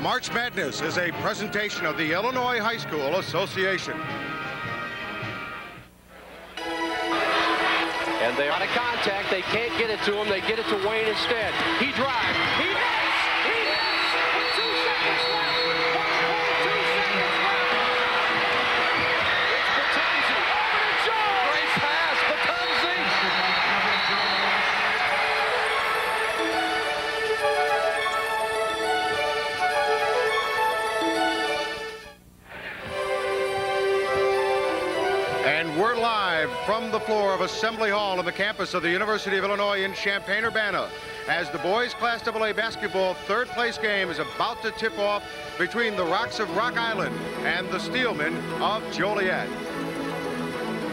March Madness is a presentation of the Illinois High School Association. And they are out of contact. They can't get it to him. They get it to Wayne instead. He drives. He the floor of Assembly Hall on the campus of the University of Illinois in Champaign-Urbana as the boys Class AA basketball third place game is about to tip off between the Rocks of Rock Island and the Steelmen of Joliet.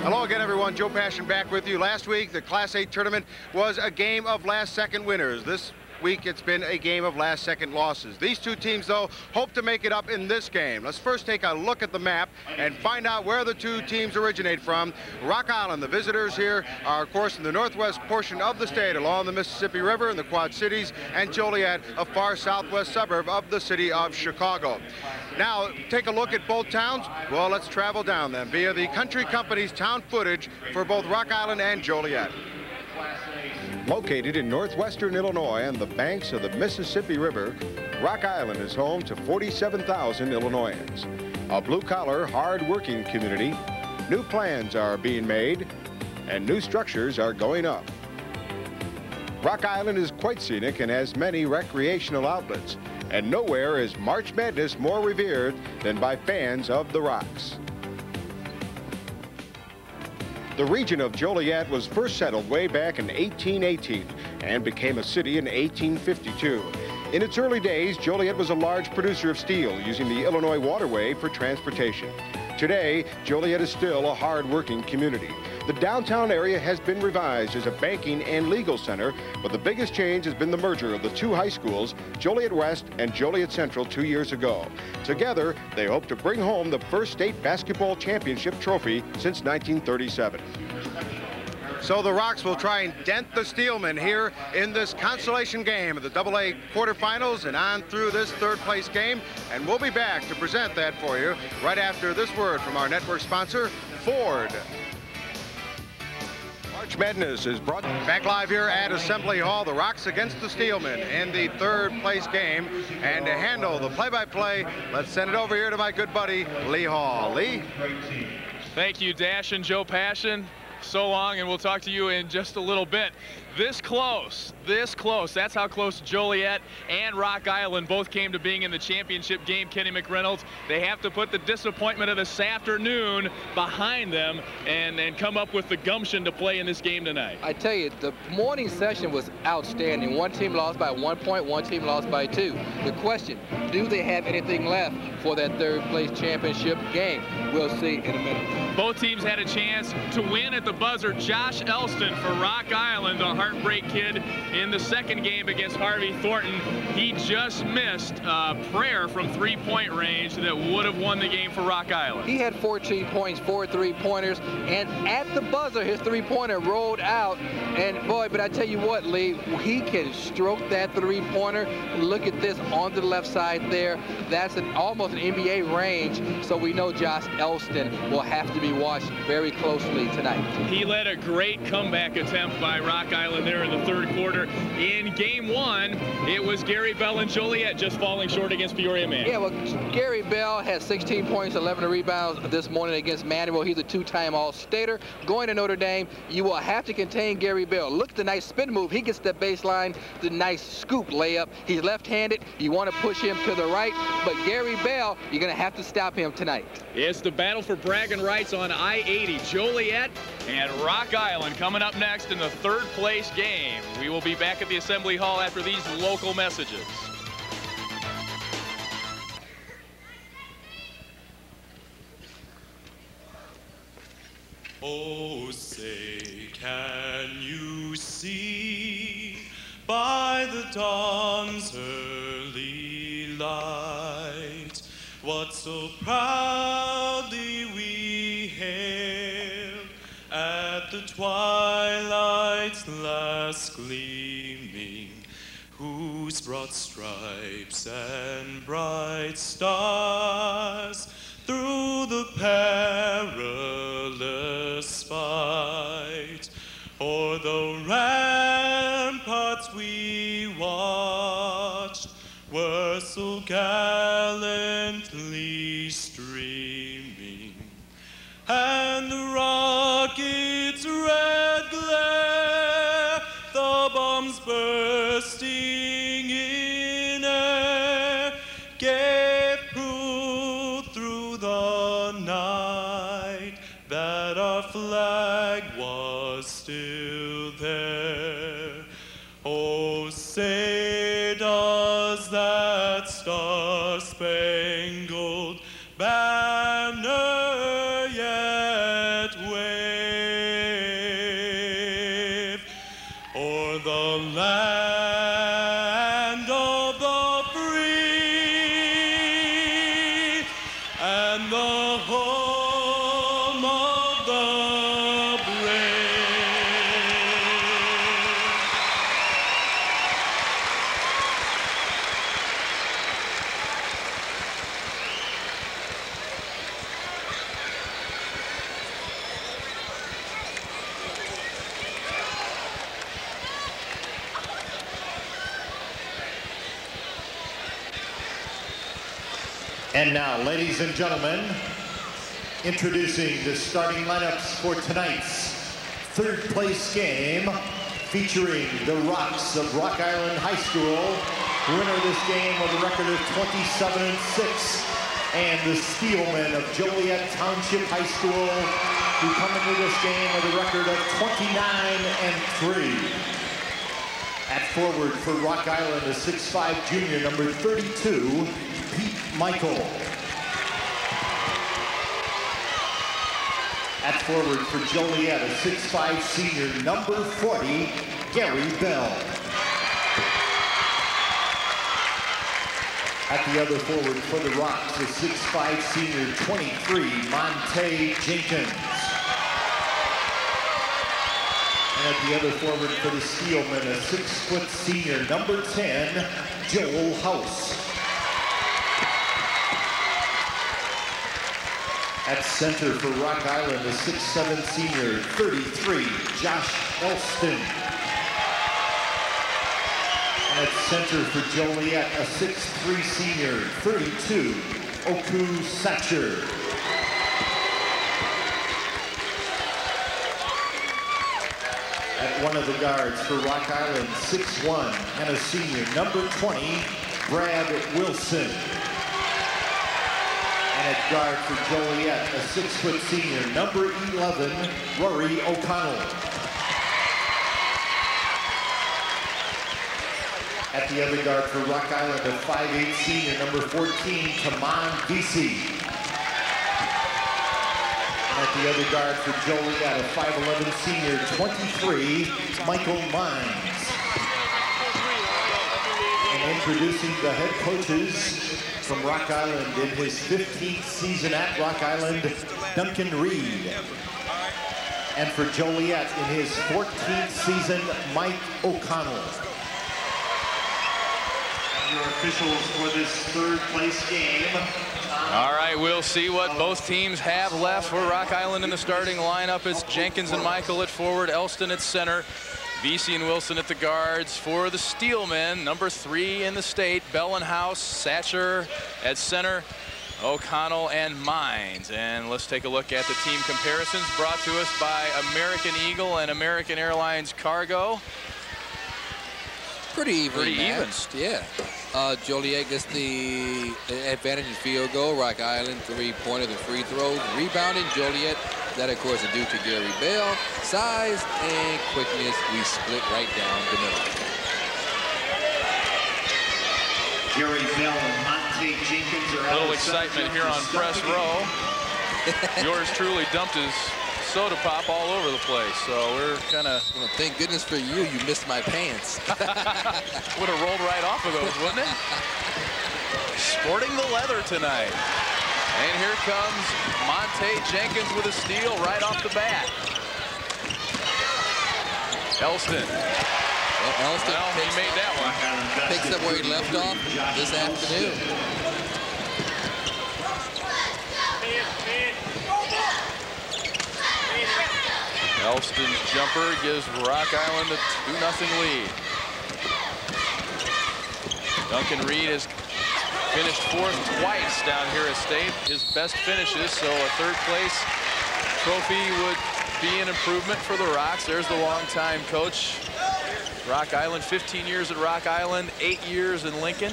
Hello again, everyone. Joe Passion back with you. Last week, the Class A tournament was a game of last-second winners. This week it's been a game of last second losses. These two teams, though, hope to make it up in this game. Let's first take a look at the map and find out where the two teams originate from. Rock Island, the visitors here are, of course, in the northwest portion of the state along the Mississippi River in the Quad Cities, and Joliet, a far southwest suburb of the city of Chicago. Now, take a look at both towns. Well, let's travel down them via the Country Companies town footage for both Rock Island and Joliet. Located in northwestern Illinois on the banks of the Mississippi River, Rock Island is home to 47,000 Illinoisans. A blue-collar, hard-working community, new plans are being made, and new structures are going up. Rock Island is quite scenic and has many recreational outlets, and nowhere is March Madness more revered than by fans of the Rocks. The region of Joliet was first settled way back in 1818 and became a city in 1852. In its early days, Joliet was a large producer of steel using the Illinois Waterway for transportation. Today, Joliet is still a hard-working community. The downtown area has been revised as a banking and legal center, but the biggest change has been the merger of the two high schools, Joliet West and Joliet Central, two years ago. Together, they hope to bring home the first state basketball championship trophy since 1937. So the Rocks will try and dent the Steelmen here in this consolation game of the AA quarterfinals and on through this third place game. And we'll be back to present that for you right after this word from our network sponsor, Ford. March Madness is brought back live here at Assembly Hall. The Rocks against the Steelmen in the third place game. And to handle the play-by-play, -play, let's send it over here to my good buddy, Lee Hall. Lee? Thank you, Dash and Joe Passion so long, and we'll talk to you in just a little bit. This close, this close. That's how close Joliet and Rock Island both came to being in the championship game, Kenny McReynolds. They have to put the disappointment of this afternoon behind them and, and come up with the gumption to play in this game tonight. I tell you, the morning session was outstanding. One team lost by one point, one team lost by two. The question, do they have anything left for that third place championship game? We'll see in a minute. Both teams had a chance to win at the buzzer. Josh Elston for Rock Island, the heartbreak kid in the second game against Harvey Thornton. He just missed a prayer from three-point range that would have won the game for Rock Island. He had 14 points, four three-pointers, and at the buzzer, his three-pointer rolled out. And boy, but I tell you what, Lee, he can stroke that three-pointer. Look at this on the left side there. That's an almost an NBA range. So we know Josh Elston will have to be watched very closely tonight. He led a great comeback attempt by Rock Island there in the third quarter. In game one, it was Gary Bell and Joliet just falling short against Peoria Man. Yeah, well, Gary Bell had 16 points, 11 rebounds this morning against Manual. He's a two-time All-Stater. Going to Notre Dame, you will have to contain Gary Bell. Look at the nice spin move. He gets the baseline, the nice scoop layup. He's left-handed. You want to push him to the right, but Gary Bell, you're going to have to stop him tonight. It's the battle for bragging rights on I-80. Joliet and Rock Island coming up next in the third place game. We will be back at the Assembly Hall after these local messages. Oh, say, can you see by the dawn's early light what so proudly we hailed at the twilight's last gleaming, whose broad stripes and bright stars through the perilous fight o'er the ramparts we watched were so gallantly streaming and the bursting And now, ladies and gentlemen, introducing the starting lineups for tonight's third place game featuring the Rocks of Rock Island High School, winner of this game with a record of 27 and 6, and the Steelmen of Joliet Township High School, who come into this game with a record of 29 and 3. At forward for Rock Island, a 6'5 junior, number 32, Pete Michael. At forward for Joliet, a 6'5 senior, number 40, Gary Bell. At the other forward for the Rocks, a 6'5 senior, 23, Monte Jenkins. And at the other forward for the Steelmen, a six-foot senior, number 10, Joel House. At center for Rock Island, a 6'7 senior, 33, Josh Elston. At center for Joliet, a 6'3 senior, 32, Oku Satcher. At one of the guards for Rock Island, 6'1", and a senior, number 20, Brad Wilson. Guard for Joliet, a six-foot senior, number 11, Rory O'Connell. At the other guard for Rock Island, a 5'8 senior, number 14, Taman. And at the other guard for Joliet, a 5'11 senior, 23, Michael Mines. And introducing the head coaches from Rock Island in his 15th season at Rock Island, Duncan Reed. And for Joliet in his 14th season, Mike O'Connell. And your officials for this third place game. All right, we'll see what both teams have left for Rock Island in the starting lineup. It's Jenkins and Michael at forward, Elston at center, VC and Wilson at the guards. For the Steelmen, number three in the state, Bell and House, Satcher at center, O'Connell and Mines. And let's take a look at the team comparisons brought to us by American Eagle and American Airlines Cargo. Pretty evenly Pretty even. yeah. Uh, Joliet gets the advantage in field goal. Rock Island three-pointer, the free throws. Rebounding, Joliet. That, of course, is due to Gary Bell. Size and quickness, we split right down the middle. Gary Bell and Monte Jenkins are A little excitement here on press row. Yours truly dumped his soda pop all over the place, so we're kind of Well, thank goodness for you, you missed my pants. would have rolled right off of those, wouldn't it? Sporting the leather tonight. And here comes Monte Jenkins with a steal right off the bat. Elston Well, Elston Well, he picks, made that one. picks up where he left off this afternoon. Elston's jumper gives Rock Island a 2-0 lead. Duncan Reed has finished fourth twice down here at State. His best finishes, so a third place trophy would be an improvement for the Rocks. There's the longtime coach. Rock Island, 15 years at Rock Island, eight years in Lincoln.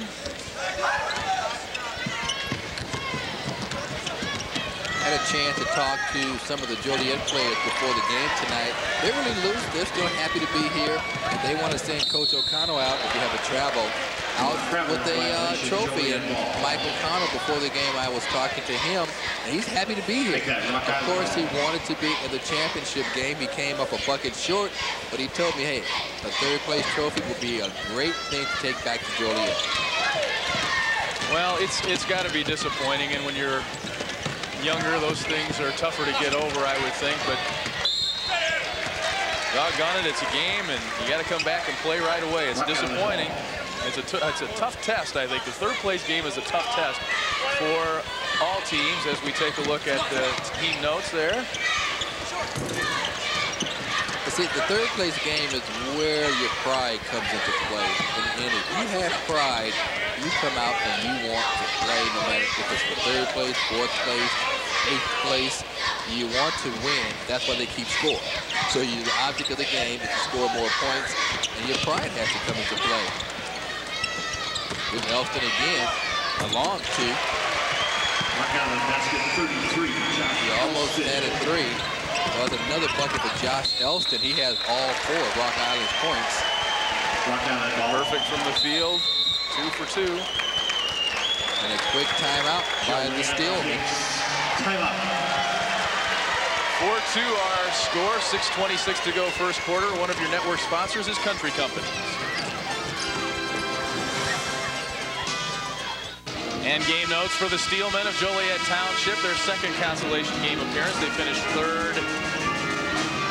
Had a chance to talk to some of the Joliet players before the game tonight. They're really loose. They're still happy to be here. And they want to send Coach O'Connell out if you have a travel out with a uh, trophy. And Michael O'Connell, before the game, I was talking to him, and he's happy to be here. Of course, he wanted to be in the championship game. He came up a bucket short, but he told me, hey, a third place trophy would be a great thing to take back to Joliet. Well, it's it's got to be disappointing, and when you're younger, those things are tougher to get over, I would think. But doggone it, it's a game, and you got to come back and play right away. It's disappointing. It's a it's a tough test, I think. The third place game is a tough test for all teams. As we take a look at the team notes there. See, the third place game is where your pride comes into play. And, and if you have pride, you come out and you want to play no matter if it's the third place, fourth place, eighth place. You want to win. That's why they keep score. So you, the object of the game is to score more points, and your pride has to come into play. With Elston again, along two. Rock Island basket 33. He almost added three. Was another bucket for Josh Elston. He has all four of Rock Island's points. Rock Island ball. Perfect from the field, two for two. And a quick timeout by the Steelmen. Timeout. 4-2 our score, 6.26 to go first quarter. One of your network sponsors is Country Company. And game notes for the Steelmen of Joliet Township, their second consolation game appearance. They finished third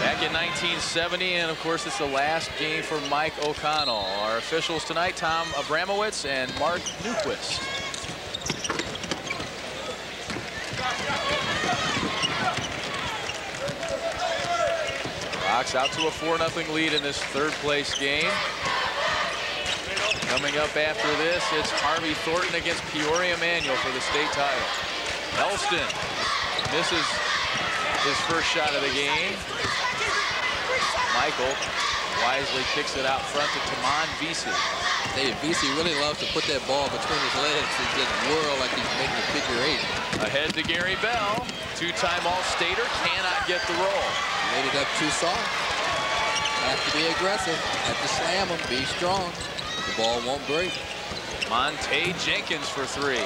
back in 1970, and of course it's the last game for Mike O'Connell. Our officials tonight, Tom Abramowitz and Mark Newquist. Rocks out to a 4-0 lead in this third place game. Coming up after this, it's Harvey Thornton against Peoria Manual for the state title. Elston misses his first shot of the game. Michael wisely kicks it out front to Taman Visi. David Vesey really loves to put that ball between his legs and just whirl like he's making a figure eight. Ahead to Gary Bell. Two-time All-Stater cannot get the roll. Made it up too soft. Have to be aggressive. Have to slam him. Be strong. The ball won't break. Monte Jenkins for three.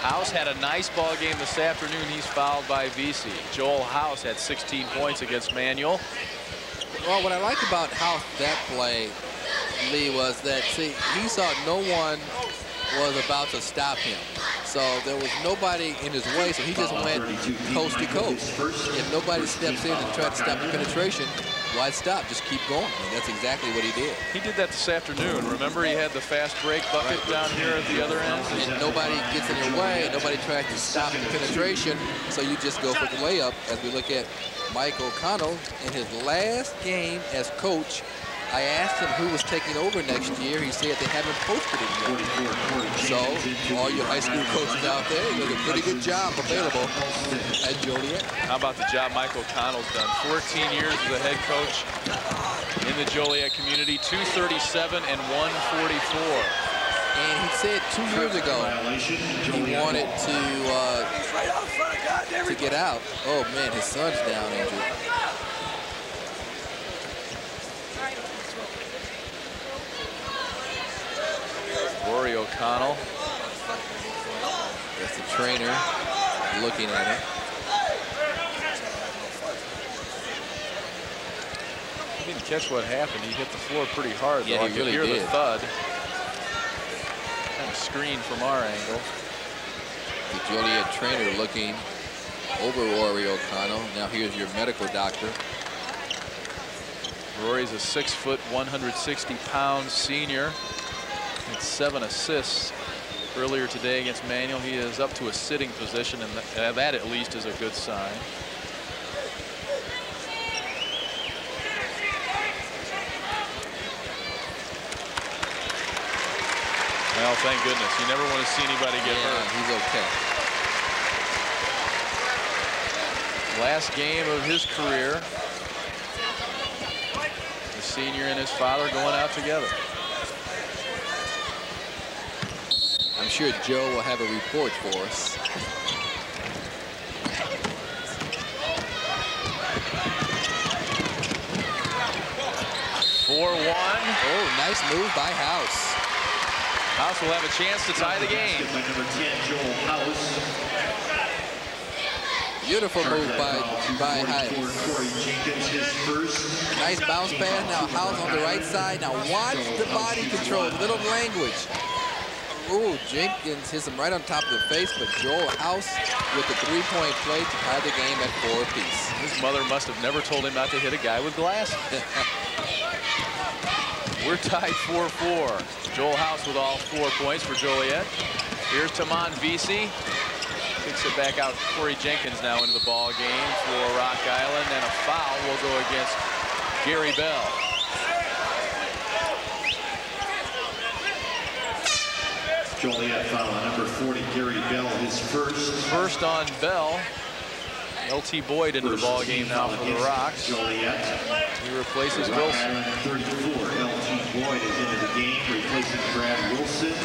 House had a nice ball game this afternoon. He's fouled by VC. Joel House had 16 points against Manual. Well, what I liked about House that play, Lee, was that, see, he saw no one was about to stop him. So there was nobody in his way, so he just went coast to coast. If nobody steps in and tries to stop the penetration, why stop? Just keep going. And that's exactly what he did. He did that this afternoon. Remember, he had the fast break bucket down here at the other end. And nobody gets in your way. Nobody tries to stop the penetration. So you just go for the layup. As we look at Mike O'Connell in his last game as coach, I asked him who was taking over next year. He said they haven't posted it yet. So all your high school coaches out there, you did a pretty good job available at Joliet. How about the job Mike O'Connell's done? 14 years as a head coach in the Joliet community, 237 and 144. And he said two years ago he wanted to uh, to get out. Oh man, his son's down injured. Rory O'Connell. That's the trainer looking at him. He didn't catch what happened. He hit the floor pretty hard. Yeah, though. he I could really hear did. the thud. Kind of screen from our angle. The Joliet trainer looking over Rory O'Connell. Now here's your medical doctor. Rory's a six foot, 160 pound senior. Had seven assists earlier today against Manual. He is up to a sitting position, and that, that at least is a good sign. Well, thank goodness. You never want to see anybody get yeah, hurt. He's okay. Last game of his career. The senior and his father going out together. I'm sure Joe will have a report for us. Four one. Oh, nice move by House. House will have a chance to tie the game. By number 10, Joel House. Beautiful move by, by House. Corey Jenkins, his first. Nice bounce pass. Now House on the right side. Now watch the body control. Little language. Ooh, Jenkins hits him right on top of the face, but Joel House with the three-point play to tie the game at four apiece. His mother must have never told him not to hit a guy with glass. We're tied 4-4. Joel House with all four points for Joliet. Here's Taman Visi. Kicks it back out. Corey Jenkins now into the ball game for Rock Island, and a foul will go against Gary Bell. Joliet foul on number 40, Gary Bell, his first. First on Bell. LT Boyd into the ball game now for the Rocks. Joliet. He replaces Rock Wilson. Island 34, LT Boyd is into the game, replacing Brad Wilson.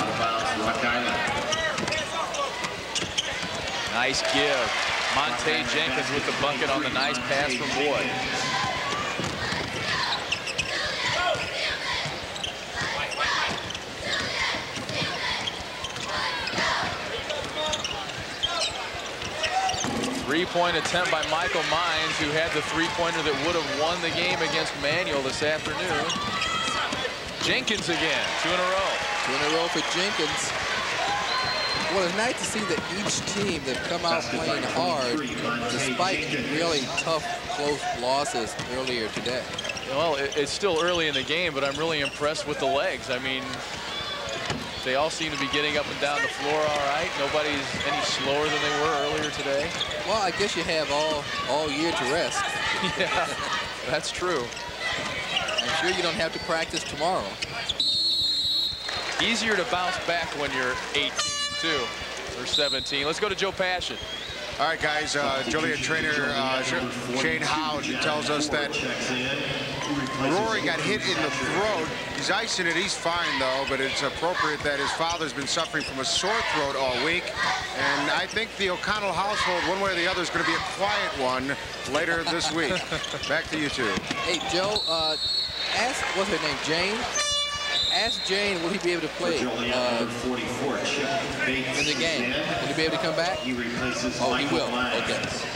Out of bounds, Rock Island. Nice give. Monte Jenkins with the bucket on the nice pass from Boyd. Three-point attempt by Michael Mines, who had the three-pointer that would have won the game against Manual this afternoon. Jenkins again, two in a row. Two in a row for Jenkins. Well, it's nice to see that each team that come out playing hard despite really tough, close losses earlier today. Well, it's still early in the game, but I'm really impressed with the legs. I mean, they all seem to be getting up and down the floor all right. Nobody's any slower than they were earlier today. Well, I guess you have all, all year to rest. yeah, that's true. I'm sure you don't have to practice tomorrow. Easier to bounce back when you're 18, too, or 17. Let's go to Joe Passion. All right, guys, uh, Joliet trainer uh, Shane Howard tells us that Rory got hit in the throat. He's icing it. He's fine, though, but it's appropriate that his father's been suffering from a sore throat all week. And I think the O'Connell household, one way or the other, is going to be a quiet one later this week. Back to you two. Hey, Joe, uh, ask, what's her name, Jane? Ask Jane, will he be able to play uh, 44, Chip in the game? is in. Will he be able to come back? He replaces Oh, he will. Lyons. Okay.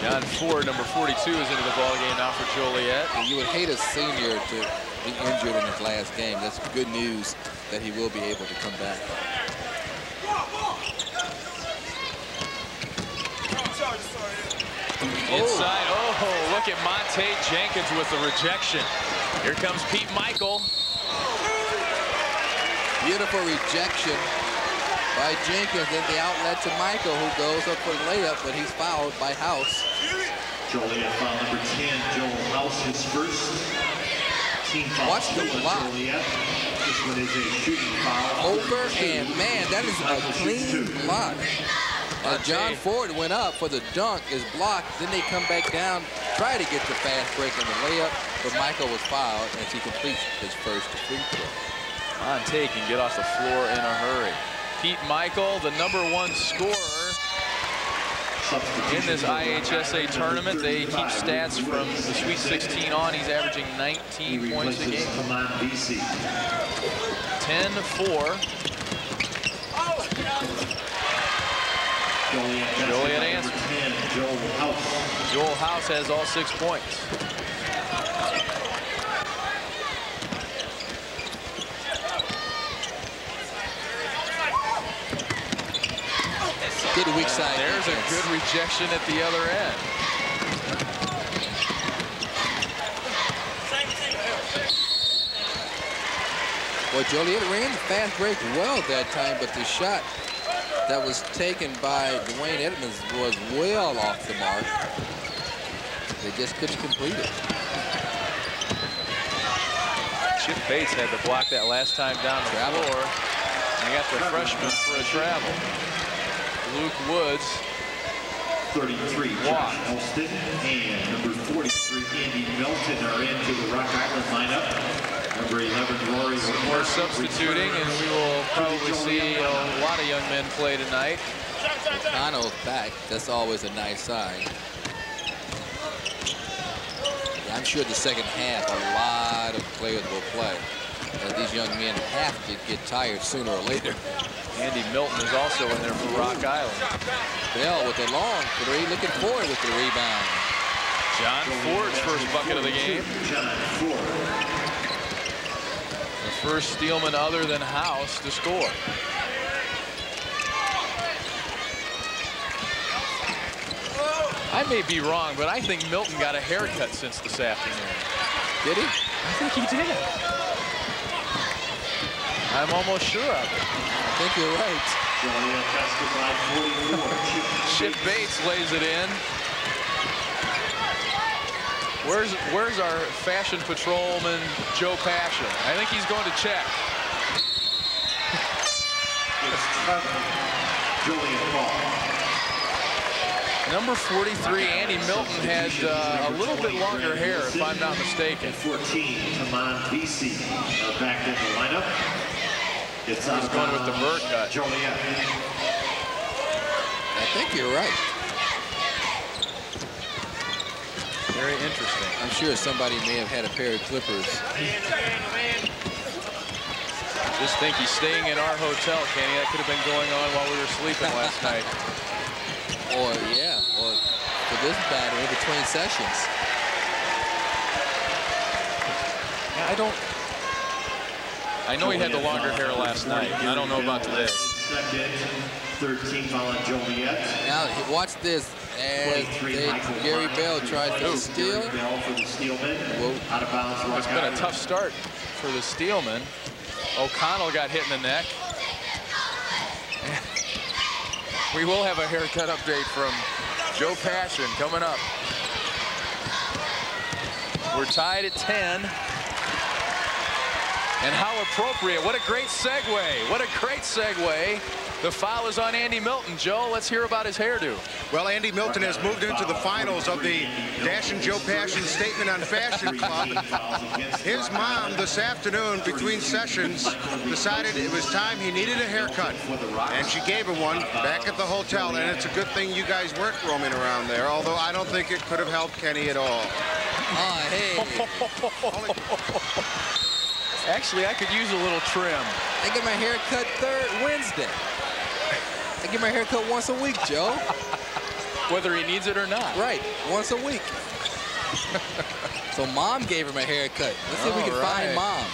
John Ford, number 42, is into the ball game now for Joliet. You would hate a senior to be injured in his last game. That's good news that he will be able to come back. Inside, oh, look at Monte Jenkins with the rejection. Here comes Pete Michael. Beautiful rejection by Jenkins in the outlet to Michael, who goes up for the layup, but he's fouled by House. Joliet foul number 10, Joel House, his first. Team foul Watch the two block. This one is a shooting foul. Over and man, that is a clean block. John Ford went up for the dunk, is blocked. Then they come back down, try to get the fast break and the layup, but Michael was fouled as he completes his first free throw. Monte can get off the floor in a hurry. Pete Michael, the number one scorer in this IHSA tournament. They keep stats from the Sweet 16 on. He's averaging 19 points a game. 10-4. Joliet answered. Joel House. Joel House has all six points. Good weak and side. There's a good rejection at the other end. Well, Joliet ran the fast break well that time, but the shot that was taken by Dwayne Edmonds was well off the mark. They just couldn't complete it. Chip Bates had to block that last time down the Travel. floor. And they got the freshman for a travel. Luke Woods 33, Walk. Josh Elston, and number 43, Andy Melton are into the Rock Island lineup. Number 11, Rory more Laporte substituting, and we will probably see a lot of young men play tonight. Cano's back. That's always a nice sign. Yeah, I'm sure the second half, a lot of players will play. As these young men have to get tired sooner or later. Andy Milton is also in there for Rock Island. Bell with a long three, looking forward with the rebound. John Ford's first bucket of the game. John Ford. First Steelman other than House to score. I may be wrong, but I think Milton got a haircut since this afternoon. Did he? I think he did. I'm almost sure of it. I think you're right. Joliet basket by 44, Chip Chip Bates lays it in. Where's where's our fashion patrolman Joe Passion? I think he's going to check. It's Trevor Number 43, Andy Milton, had uh, a little bit longer hair, if I'm not mistaken. And 14, Taman BC, back in the lineup. It's out He's going with the bounds. bird cut. Joliet. I think you're right. Very interesting. I'm sure somebody may have had a pair of clippers. Just think he's staying in our hotel, Kenny. That could have been going on while we were sleeping last night. Or, yeah, or for this battle in between sessions. I don't. I know he had the longer hair last night. I don't know about today. Second, 13 foul on Joliet. Now, watch this. As they, Gary Bell tries to steal. Gary Bell for the Steelman. Whoa. Out of bounds. Rock It's been a tough start for the Steelman. O'Connell got hit in the neck. We will have a haircut update from Joe Passion coming up. We're tied at 10. And how appropriate. What a great segue. What a great segue. The foul is on Andy Milton. Joe, let's hear about his hairdo. Well, Andy Milton has moved into the finals of the Dash and Joe Passion Statement on Fashion Club. His mom this afternoon between sessions decided it was time he needed a haircut. And she gave him one back at the hotel. And it's a good thing you guys weren't roaming around there, although I don't think it could have helped Kenny at all. Oh, hey. Actually, I could use a little trim. I get my hair cut third Wednesday. I get my hair cut once a week, Joe. Whether he needs it or not. Right, once a week. so mom gave him a haircut. Let's see if we can All find mom.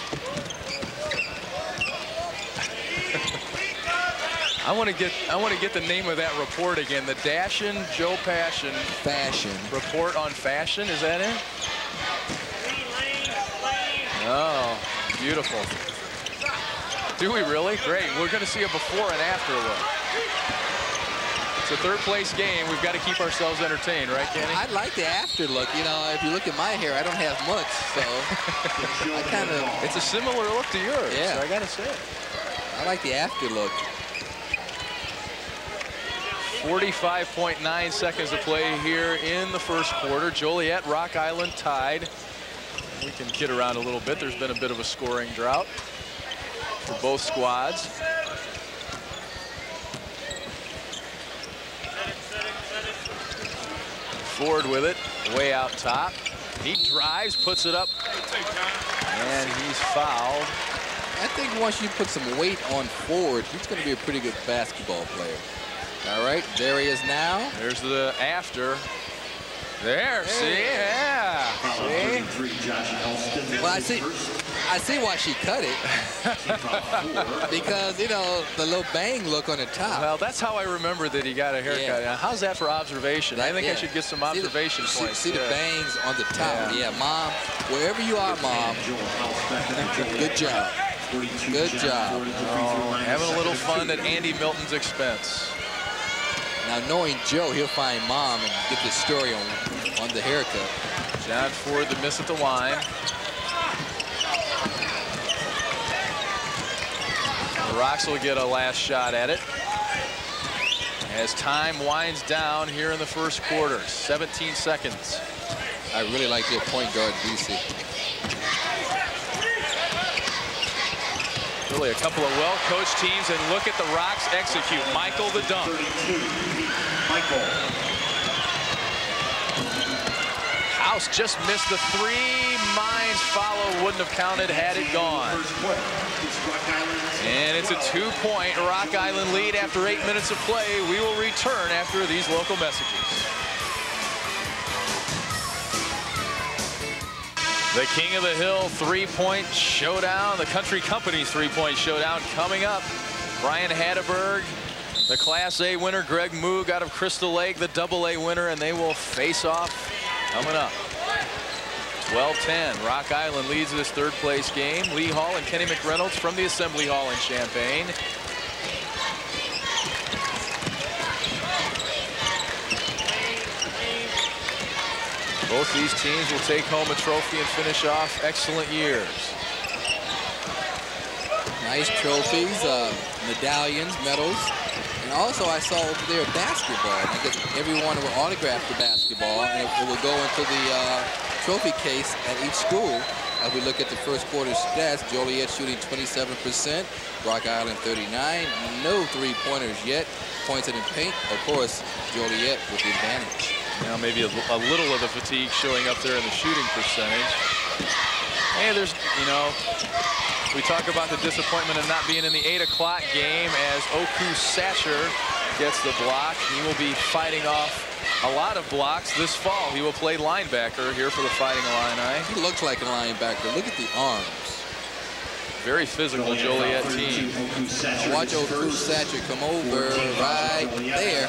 I want to get I want to get the name of that report again. The Dashin Joe Passion Fashion. report on fashion. Is that it? Oh, beautiful. Do we really? Great. We're going to see a before and after look. It's a third place game. We've got to keep ourselves entertained, right, Kenny? I like the after look. You know, if you look at my hair, I don't have much, so I kind of It's a similar look to yours. Yeah. I got to say. I like the after look. 45.9 seconds to play here in the first quarter. Joliet, Rock Island tied. We can kid around a little bit. There's been a bit of a scoring drought for both squads. Ford with it, way out top. He drives, puts it up, and he's fouled. I think once you put some weight on Ford, he's going to be a pretty good basketball player. All right, there he is now. There's the after. There, see, yeah. See? 33, Josh Elston. Well, I see. I see why she cut it. because, you know, the little bang look on the top. Well, that's how I remember that he got a haircut. Yeah. Now, how's that for observation? I think I should get some See the- observation see- points. See, the bangs on the top. Yeah. Yeah. mom, wherever you are, mom, good job. Good job. Oh, having a little fun at Andy Milton's expense. Now, knowing Joe, he'll find mom and get the story on, on the haircut. John Ford, the miss at the line. Rocks will get a last shot at it. As time winds down here in the first quarter, 17 seconds. I really like your point guard, DC. Really a couple of well-coached teams, and look at the Rocks execute. Michael the dunk. Michael. House just missed the three. Mines follow, wouldn't have counted had it gone. And it's a two-point Rock Island lead after eight minutes of play. We will return after these local messages. The King of the Hill three-point showdown, the Country Companies three-point showdown coming up. Brian Hatteberg, the Class A winner, Greg Moog out of Crystal Lake, the Double A winner, and they will face off coming up. 12-10. Rock Island leads this third place game. Lee Hall and Kenny McReynolds from the Assembly Hall in Champaign. Both these teams will take home a trophy and finish off excellent years. Nice trophies, uh, medallions, medals. And also I saw over there basketball. I everyone will autograph the basketball and it, it will go into the uh, trophy case at each school. As we look at the first quarter stats, Joliet shooting 27%, Rock Island 39, no three-pointers yet. Points in the paint, of course, Joliet with the advantage. Now maybe a, a little of the fatigue showing up there in the shooting percentage. Hey, there's, you know, we talk about the disappointment of not being in the 8 o'clock game as Oku Satcher gets the block. He will be fighting off a lot of blocks this fall. He will play linebacker here for the Fighting Illini. He looks like a linebacker. Look at the arms. Very physical Joliet team. Watch Oku Satcher come over right there.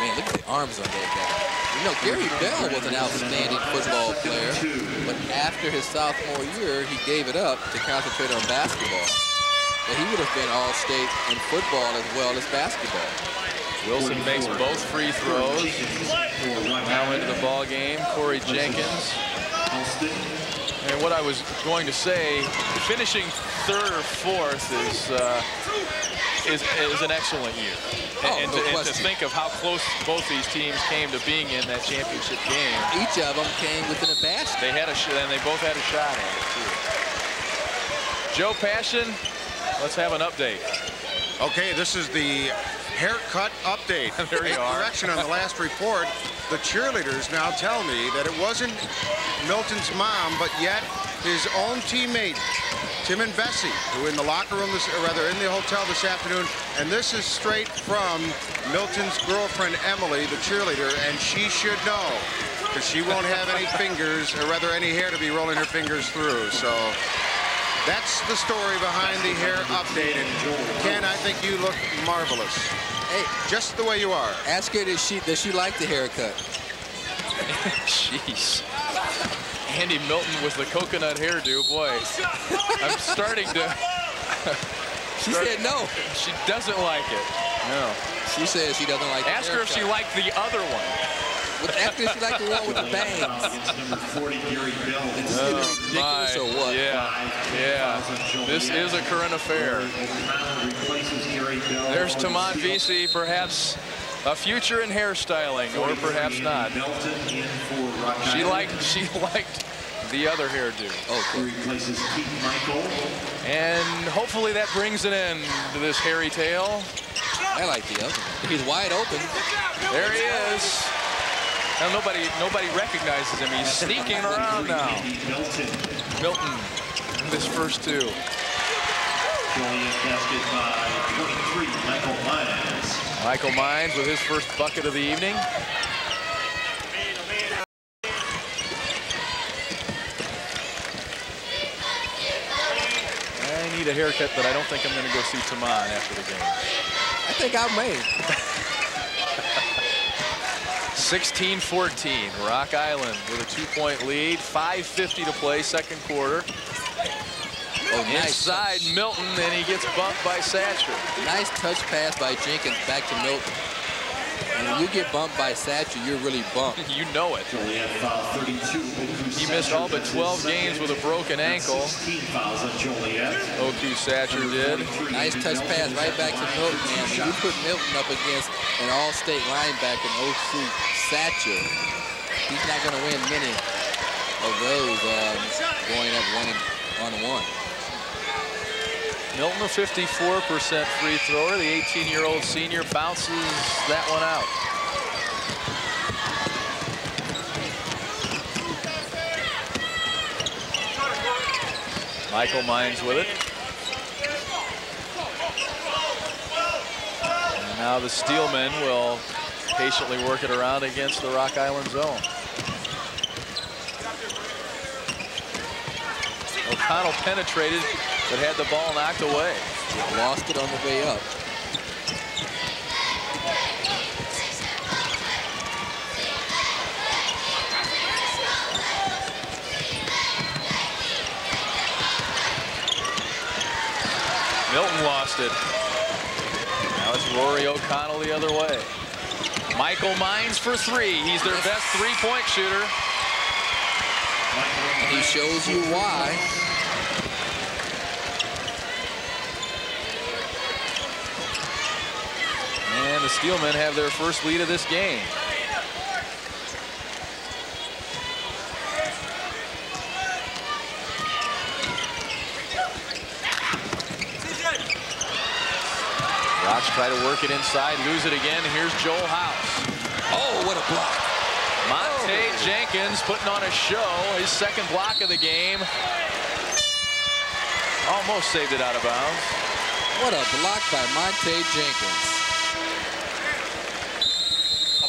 Man, look at the arms on that guy. You know, Gary Bell was an outstanding football player, but after his sophomore year, he gave it up to concentrate on basketball. But he would have been all-state in football as well as basketball. Wilson makes both free throws. Now into the ball game, Corey Jenkins. And what I was going to say, finishing third or fourth is uh, is, is an excellent year. And, Oh, and no to, and to think of how close both these teams came to being in that championship game. Each of them came within a basket. They had a sh and they both had a shot at it too. Joe Passion, let's have an update. Okay, this is the haircut update. There you are. Correction on the last report. The cheerleaders now tell me that it wasn't Milton's mom, but yet his own teammate, Tim and Bessie, who in the locker room, this, or rather in the hotel this afternoon. And this is straight from Milton's girlfriend, Emily, the cheerleader, and she should know because she won't have any fingers, or rather any hair to be rolling her fingers through. So that's the story behind the hair update. And Ken, I think you look marvelous. Hey, Just the way you are. ask her does she does she like the haircut? Jeez. Andy Milton with the coconut hairdo, boy. I'm starting to. She said no. She doesn't like it. No. She says she doesn't like. the Ask her if she liked the other one. With- if she liked the one with the bangs. Against number 40, Gary Bell. Is this My, ridiculous or what? yeah, yeah. This is a current affair. O'Connell replaces Gary Bell. There's Tamon Vesey, perhaps a future in hairstyling, or perhaps not. Melton in for Rock She liked, she liked the other hairdo. Replaces Keith Michael. And hopefully that brings an end to this hairy tale. I like the other. He's wide open. There he is. Now nobody, nobody recognizes him. He's sneaking around now. Milton. This first two. Joliet basket by 23, Michael Myers. Michael Mines with his first bucket of the evening. I need a haircut, but I don't think I'm going to go see Taman after the game. I think I may. 16-14, Rock Island with a two-point lead, 5.50 to play, second quarter. Oh, nice Inside. Milton, and he gets bumped by Satcher. Nice touch pass by Jenkins back to Milton. When you get bumped by Satcher, you're really bumped. You know it. Joliet foul 32. He missed all but 12 games with a broken ankle. 16 fouls. Oku Satcher did. Nice touch pass right back to Milton. And when you put Milton up against an all-state linebacker, Osu Satcher, he's not going to win many of those um, going up one on one. Milton a 54% free thrower. The 18-year-old senior bounces that one out. Michael Mines with it. And now the Steelmen will patiently work it around against the Rock Island zone. O'Connell penetrated, but had the ball knocked away. Lost it on the way up. Milton lost it. Now it's Rory O'Connell the other way. Michael Mines for three. He's their best three-point shooter. And he shows you why. And the Steelmen have their first lead of this game. Rocks try to work it inside, lose it again. Here's Joel House. Oh, what a block. Monte Jenkins putting on a show, his second block of the game. Almost saved it out of bounds. What a block by Monte Jenkins.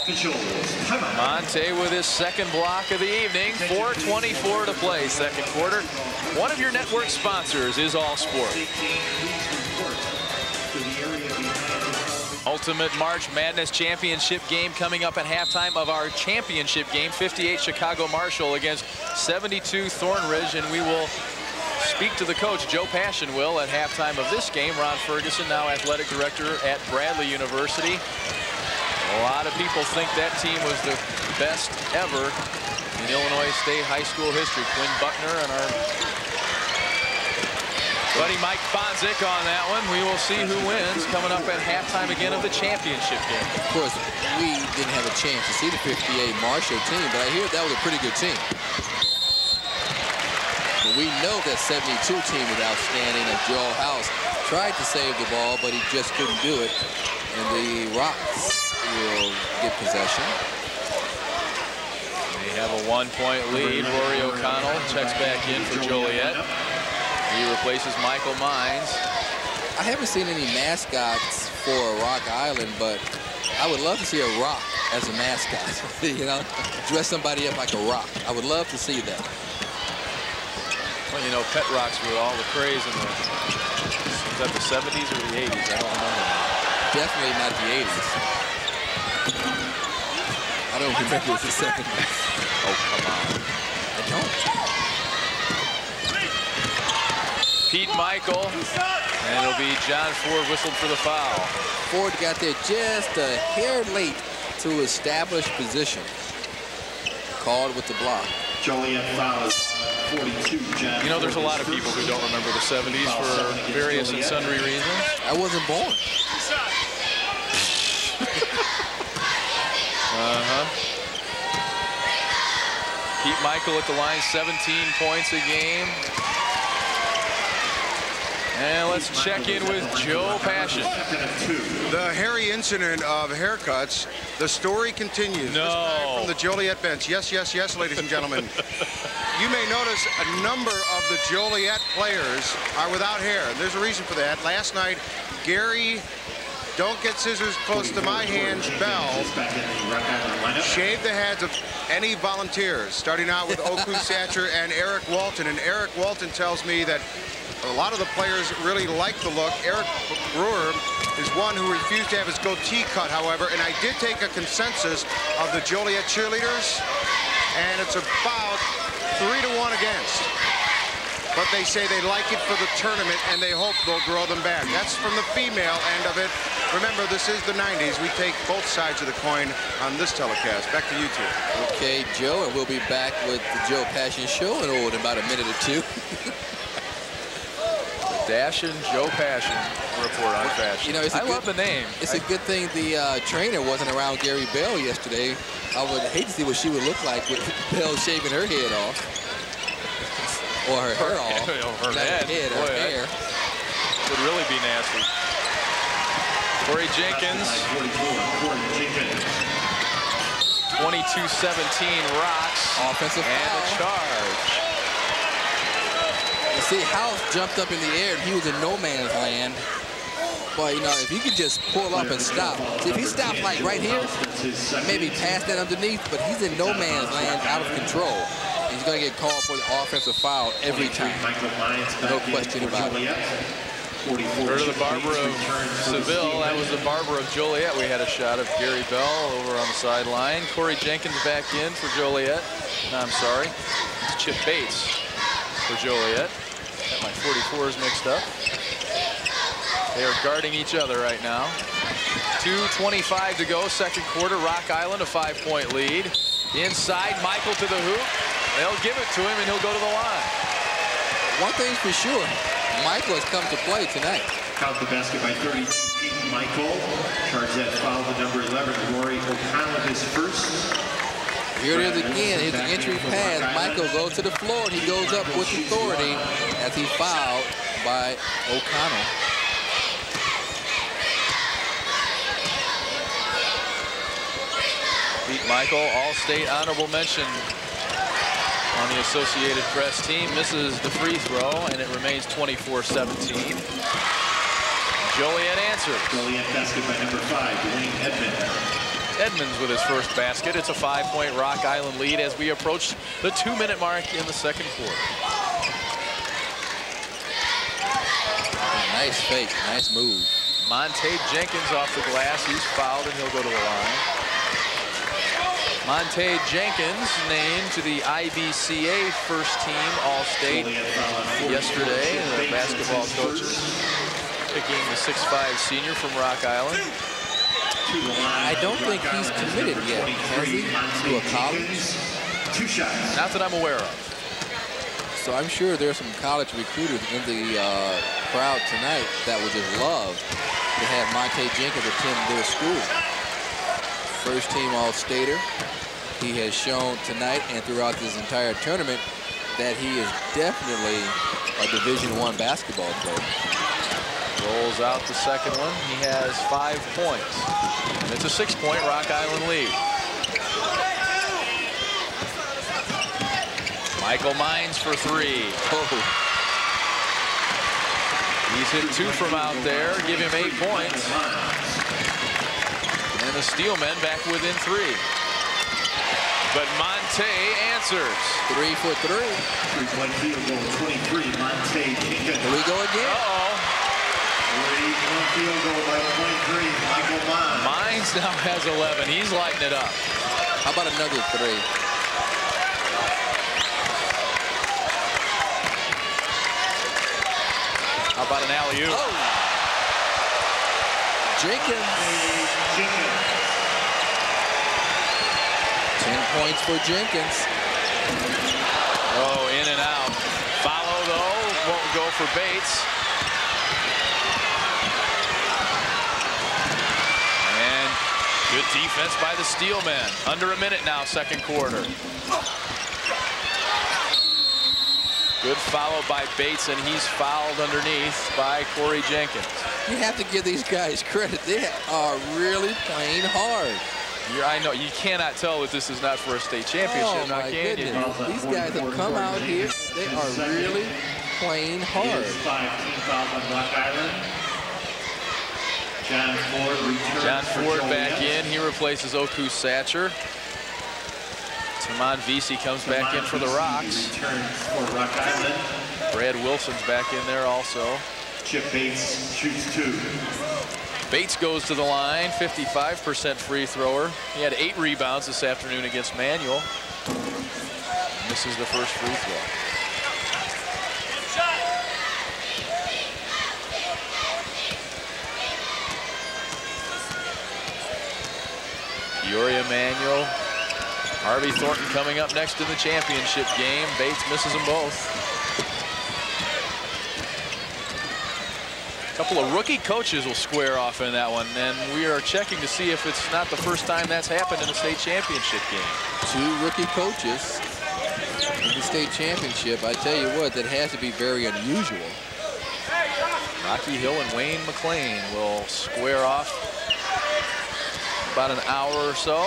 Monte with his second block of the evening. 4.24 to play, second quarter. One of your network sponsors is All Sport. Ultimate March Madness Championship game coming up at halftime of our championship game. 58 Chicago Marshall against 72 Thornridge. And we will speak to the coach, Joe Passion will, at halftime of this game. Ron Ferguson, now athletic director at Bradley University. A lot of people think that team was the best ever in Illinois State high school history. Quinn Buckner and our buddy Mike Bonczyk on that one. We will see who wins coming up at halftime again of the championship game. Of course, we didn't have a chance to see the 58 Marshall team, but I hear that was a pretty good team. But we know that 72 team was outstanding, and Joel House tried to save the ball, but he just couldn't do it. And the Rocks will get possession. They have a one-point lead. Rory O'Connell checks back in for Joliet. He replaces Michael Mines. I haven't seen any mascots for Rock Island, but I would love to see a rock as a mascot. you know, dress somebody up like a rock. I would love to see that. Well, you know, pet rocks were all the craze in the, was that the 70s or the 80s? I don't remember. Definitely not the 80s. I don't remember the 70s. Oh, come on. I don't. Pete Michael, and it'll be John Ford whistled for the foul. Ford got there just a hair late to establish position. Called with the block. Joliet foul is 42. You know, there's a lot of people who don't remember the 70s for various and sundry reasons. I wasn't born. Uh-huh. Pete Michael at the line, 17 points a game. And let's check in with Joe Passion. Second of two. The hairy incident of haircuts, the story continues. This No. time From the Joliet bench. Yes, yes, yes, ladies and gentlemen. you may notice a number of the Joliet players are without hair. There's a reason for that. Last night, Gary, don't get scissors close to my hands, Bell, Shave the Rock Island lineup. shaved the heads of any volunteers, starting out with Oku Satcher and Eric Walton. And Eric Walton tells me that a lot of the players really like the look. Eric Brewer is one who refused to have his goatee cut, however, and I did take a consensus of the Joliet cheerleaders, and it's about three to one against. But they say they like it for the tournament, and they hope they'll grow them back. That's from the female end of it. Remember, this is the 90s. We take both sides of the coin on this telecast. Back to you two. Okay, Joe, and we'll be back with the Joe Passion Show in, oh, in about a minute or two. Dash and Joe Passion report on fashion. You know, it's a I good- love the name. It's a good thing the uh, trainer wasn't around Gary Bell yesterday. I would hate to see what she would look like with Bell shaving her head off. Or her hair off. her Not head. head, Boy, her hair. would really be nasty. Corey Jenkins, 44, Corey Jenkins. 22-17 rocks. Offensive And a foul. charge. You see, House jumped up in the air and he was in no man's land. But, you know, if he could just pull up and stop. See, if he stops like right here, That's his second. maybe pass that underneath, but he's in no man's land, out of control. He's going to get called for the offensive foul every time. No question about it. Joliet. 44, Heard of the barber of returns for the Seville. That was the barber of Joliet. We had a shot of Gary Bell over on the sideline. Corey Jenkins back in for Joliet. No, I'm sorry. It's Chip Bates for Joliet. Got my 44s mixed up. They are guarding each other right now. 2.25 to go, second quarter. Rock Island, a five-point lead. Inside, Michael to the hoop. They'll give it to him, and he'll go to the line. One thing's for sure, Michael has come to play tonight. Count the basket by 32 feet. Michael charge that foul to number 11, Rory O'Connell, his first. Here it is again. Here's the entry pass. Michael goes to the floor. and He goes up with authority as he fouled by O'Connell. Pete Michael, All-State honorable mention on the Associated Press team. Misses the free throw, and it remains 24-17. Joliet answers. Joliet basket by number five, Dwayne Edmond. Edmonds with his first basket. It's a five-point Rock Island lead as we approach the two-minute mark in the second quarter. Nice fake. Nice move. Monte Jenkins off the glass. He's fouled, and he'll go to the line. Monte Jenkins named to the IBCA first team All-State Joliet foul on 44. yesterday. Chip The basketball coaches picking the 6'5 senior from Rock Island. To the line, I don't think he's committed yet, has he, to a college? Two shots. Not that I'm aware of. So I'm sure there's some college recruiters in the uh, crowd tonight that would just love to have Monte Jenkins attend their school. First team All-Stater. He has shown tonight and throughout this entire tournament that he is definitely a Division One basketball player. Rolls out the second one. He has five points. And it's a six-point Rock Island lead. Michael Mines for three. Oh, He's hit two from out there, give him eight points. And the Steelmen back within three. But Monte answers. three for three. Three-point field goal, 23, Monte Jenkins. Here we go again. Uh-oh. Three-point field goal by 23, Michael Mond. Mines now has 11. He's lighting it up. How about another three? How about an alley-oop? Oh! Jenkins. Jenkins. 10 points for Jenkins. Oh, in and out. Follow, though, won't go for Bates. And good defense by the Steelmen. Under a minute now, second quarter. Good follow by Bates, and he's fouled underneath by Corey Jenkins. You have to give these guys credit. They are really playing hard. You're, I know you cannot tell that this is not for a state championship, Oh, now my can you? goodness. These guys have come out here. They are really playing hard. has five team fouls on Rock Island. John Ford returns John Ford Joliet. back in. He replaces Oku Satcher. Taman Visi comes back in for the Rocks. Returns for Rock Island. Brad Wilson's back in there also. Chip Bates shoots two. Bates goes to the line, 55% free thrower. He had eight rebounds this afternoon against Manual. Misses the first free throw. Peoria Manual. Harvey Thornton coming up next in the championship game. Bates misses them both. A couple of rookie coaches will square off in that one, and we are checking to see if it's not the first time that's happened in a state championship game. Two rookie coaches in the state championship. I tell you what, that has to be very unusual. Rocky Hill and Wayne McClain will square off about an hour or so.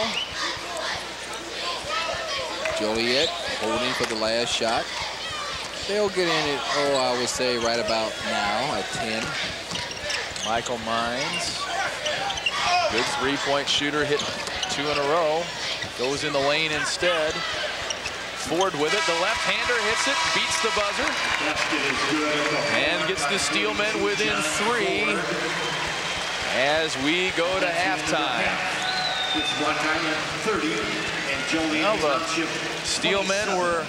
Joliet holding for the last shot. They'll get in it, oh, I would say right about now at 10. Michael Mines, good three-point shooter, hit two in a row. Goes in the lane instead. Ford with it, the left-hander hits it, beats the buzzer. And gets the Steelmen within three as we go to halftime. It's Rock Island 30 and Joliet Well, the Steelmen were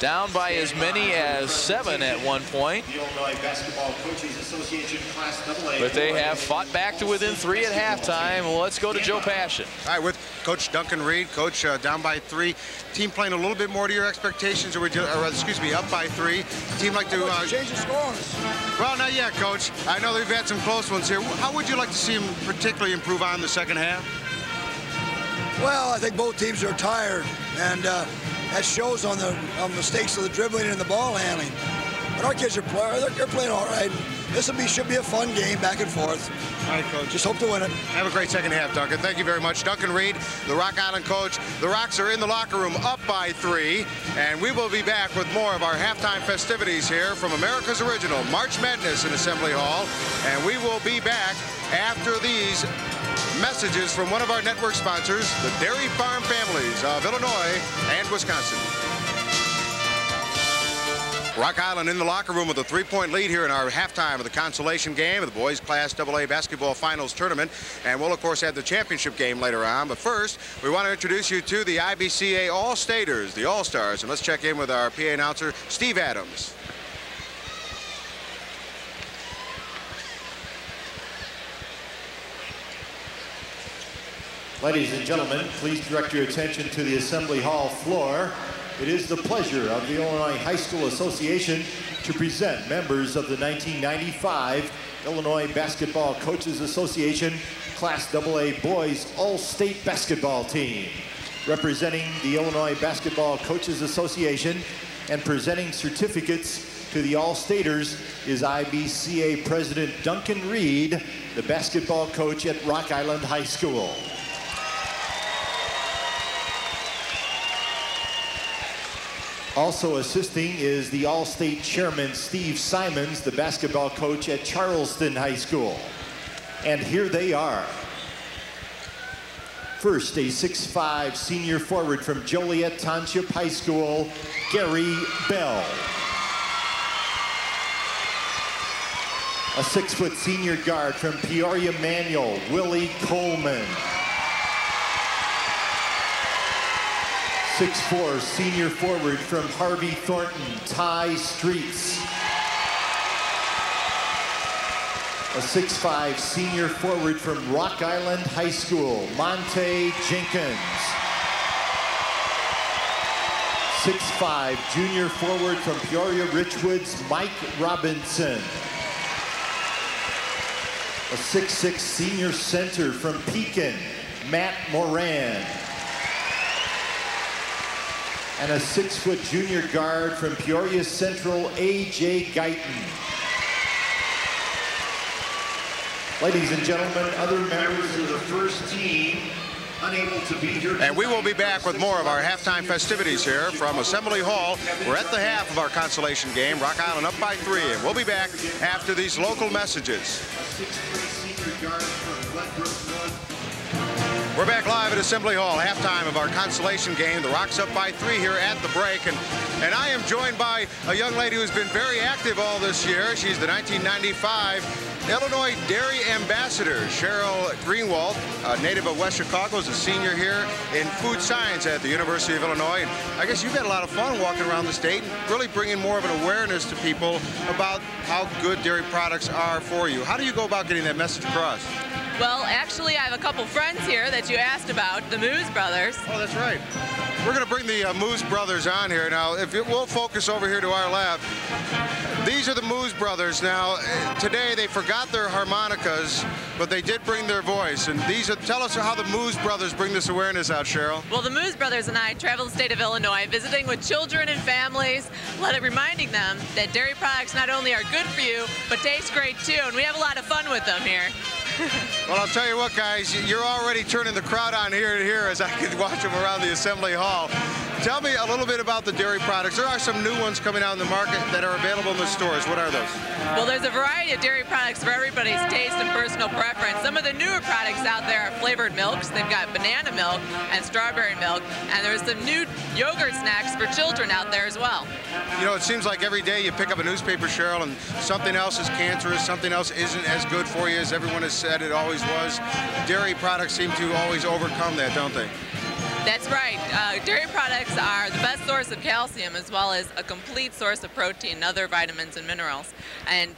down by as many as seven at one point, The Illinois Basketball Coaches Association Class AA. but they have fought back to within three at halftime. Well, let's go to Joe Passion. All right, with Coach Duncan Reed, Coach uh, down by three. Team playing a little bit more to your expectations, or, would you, or excuse me, up by three. Team like to uh, Change the score on us. Well, not yet, Coach. I know they've had some close ones here. How would you like to see them particularly improve on the second half? Well, I think both teams are tired, and uh, that shows on the on mistakes of the dribbling and the ball handling. But our kids are playing; they're, they're playing all right. This will be should be a fun game, back and forth. All right, Coach. Just hope to win it. Have a great second half, Duncan. Thank you very much. Duncan Reed, the Rock Island coach. The Rocks are in the locker room up by three, and we will be back with more of our halftime festivities here from America's Original March Madness in Assembly Hall. And we will be back after these messages from one of our network sponsors, the Dairy Farm Families of Illinois and Wisconsin. Rock Island in the locker room with a three-point lead here in our halftime of the consolation game of the boys class AA basketball finals tournament. And we'll, of course, have the championship game later on. But first, we want to introduce you to the IBCA All-Staters, the All-Stars. And let's check in with our PA announcer, Steve Adams. Ladies and gentlemen, please direct your attention to the Assembly Hall floor. It is the pleasure of the Illinois High School Association to present members of the 1995 Illinois Basketball Coaches Association Class AA Boys All-State Basketball Team. Representing the Illinois Basketball Coaches Association and presenting certificates to the All-Staters is IBCA President Duncan Reed, the basketball coach at Rock Island High School. Also assisting is the All-State Chairman Steve Simons, the basketball coach at Charleston High School. And here they are. First, a 6'5 senior forward from Joliet Township High School, Gary Bell. A six-foot senior guard from Peoria Manual, Willie Coleman. 6'4 senior forward from Harvey Thornton, Ty Streets. A 6'5 senior forward from Rock Island High School, Monte Jenkins. 6'5 junior forward from Peoria Richwoods, Mike Robinson. A 6'6 senior center from Pekin, Matt Moran and a six-foot junior guard from Peoria Central, A.J. Guyton. Ladies and gentlemen, other members of the first team unable to be here. And we will be back with more of our halftime festivities here from Assembly Hall. We're at the half of our consolation game. Rock Island up by three. And we'll be back after these local messages. We're back live at Assembly Hall, halftime of our consolation game. The Rocks up by three here at the break. And, and I am joined by a young lady who's been very active all this year. She's the 1995 Illinois Dairy Ambassador, Cheryl Greenwald, a native of West Chicago, is a senior here in food science at the University of Illinois. And I guess you've had a lot of fun walking around the state and really bringing more of an awareness to people about how good dairy products are for you. How do you go about getting that message across? Well, actually, I have a couple friends here that you asked about, the Moose brothers. Oh, that's right. We're going to bring the uh, Moose brothers on here now. If it, we'll focus over here to our lab. These are the Moose brothers. Now, today they forgot their harmonicas, but they did bring their voice. And these are, tell us how the Moose brothers bring this awareness out, Cheryl. Well, the Moose brothers and I travel the state of Illinois, visiting with children and families, let it reminding them that dairy products not only are good for you, but taste great too. And we have a lot of fun with them here. Well, I'll tell you what, guys, you're already turning the crowd on here to here as I can watch them around the Assembly Hall. Tell me a little bit about the dairy products. There are some new ones coming out in the market that are available in the stores. What are those? Well, there's a variety of dairy products for everybody's taste and personal preference. Some of the newer products out there are flavored milks. They've got banana milk and strawberry milk, and there's some new yogurt snacks for children out there as well. You know, it seems like every day you pick up a newspaper, Cheryl, and something else is cancerous, something else isn't as good for you as everyone has said it always was. Dairy products seem to always overcome that, don't they? That's right. Uh, dairy products are the best source of calcium as well as a complete source of protein and other vitamins and minerals. And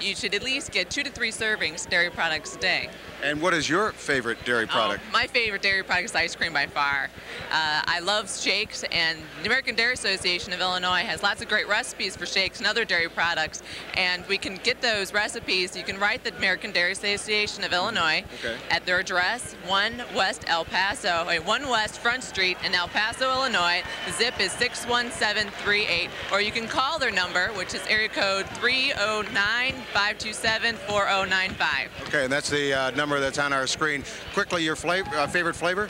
you should at least get two to three servings dairy products a day. And what is your favorite dairy Oh, product? my favorite dairy product is ice cream by far. Uh, I love shakes, and the American Dairy Association of Illinois has lots of great recipes for shakes and other dairy products. And we can get those recipes. You can write the American Dairy Association of Illinois Okay. at their address, 1 West El Paso, wait, 1 West Front Street in El Paso, Illinois. The zip is 61738. Or you can call their number, which is area code 309 527 4095. Okay, and that's the uh, number that's on our screen. Quickly, your flavor, uh, favorite flavor?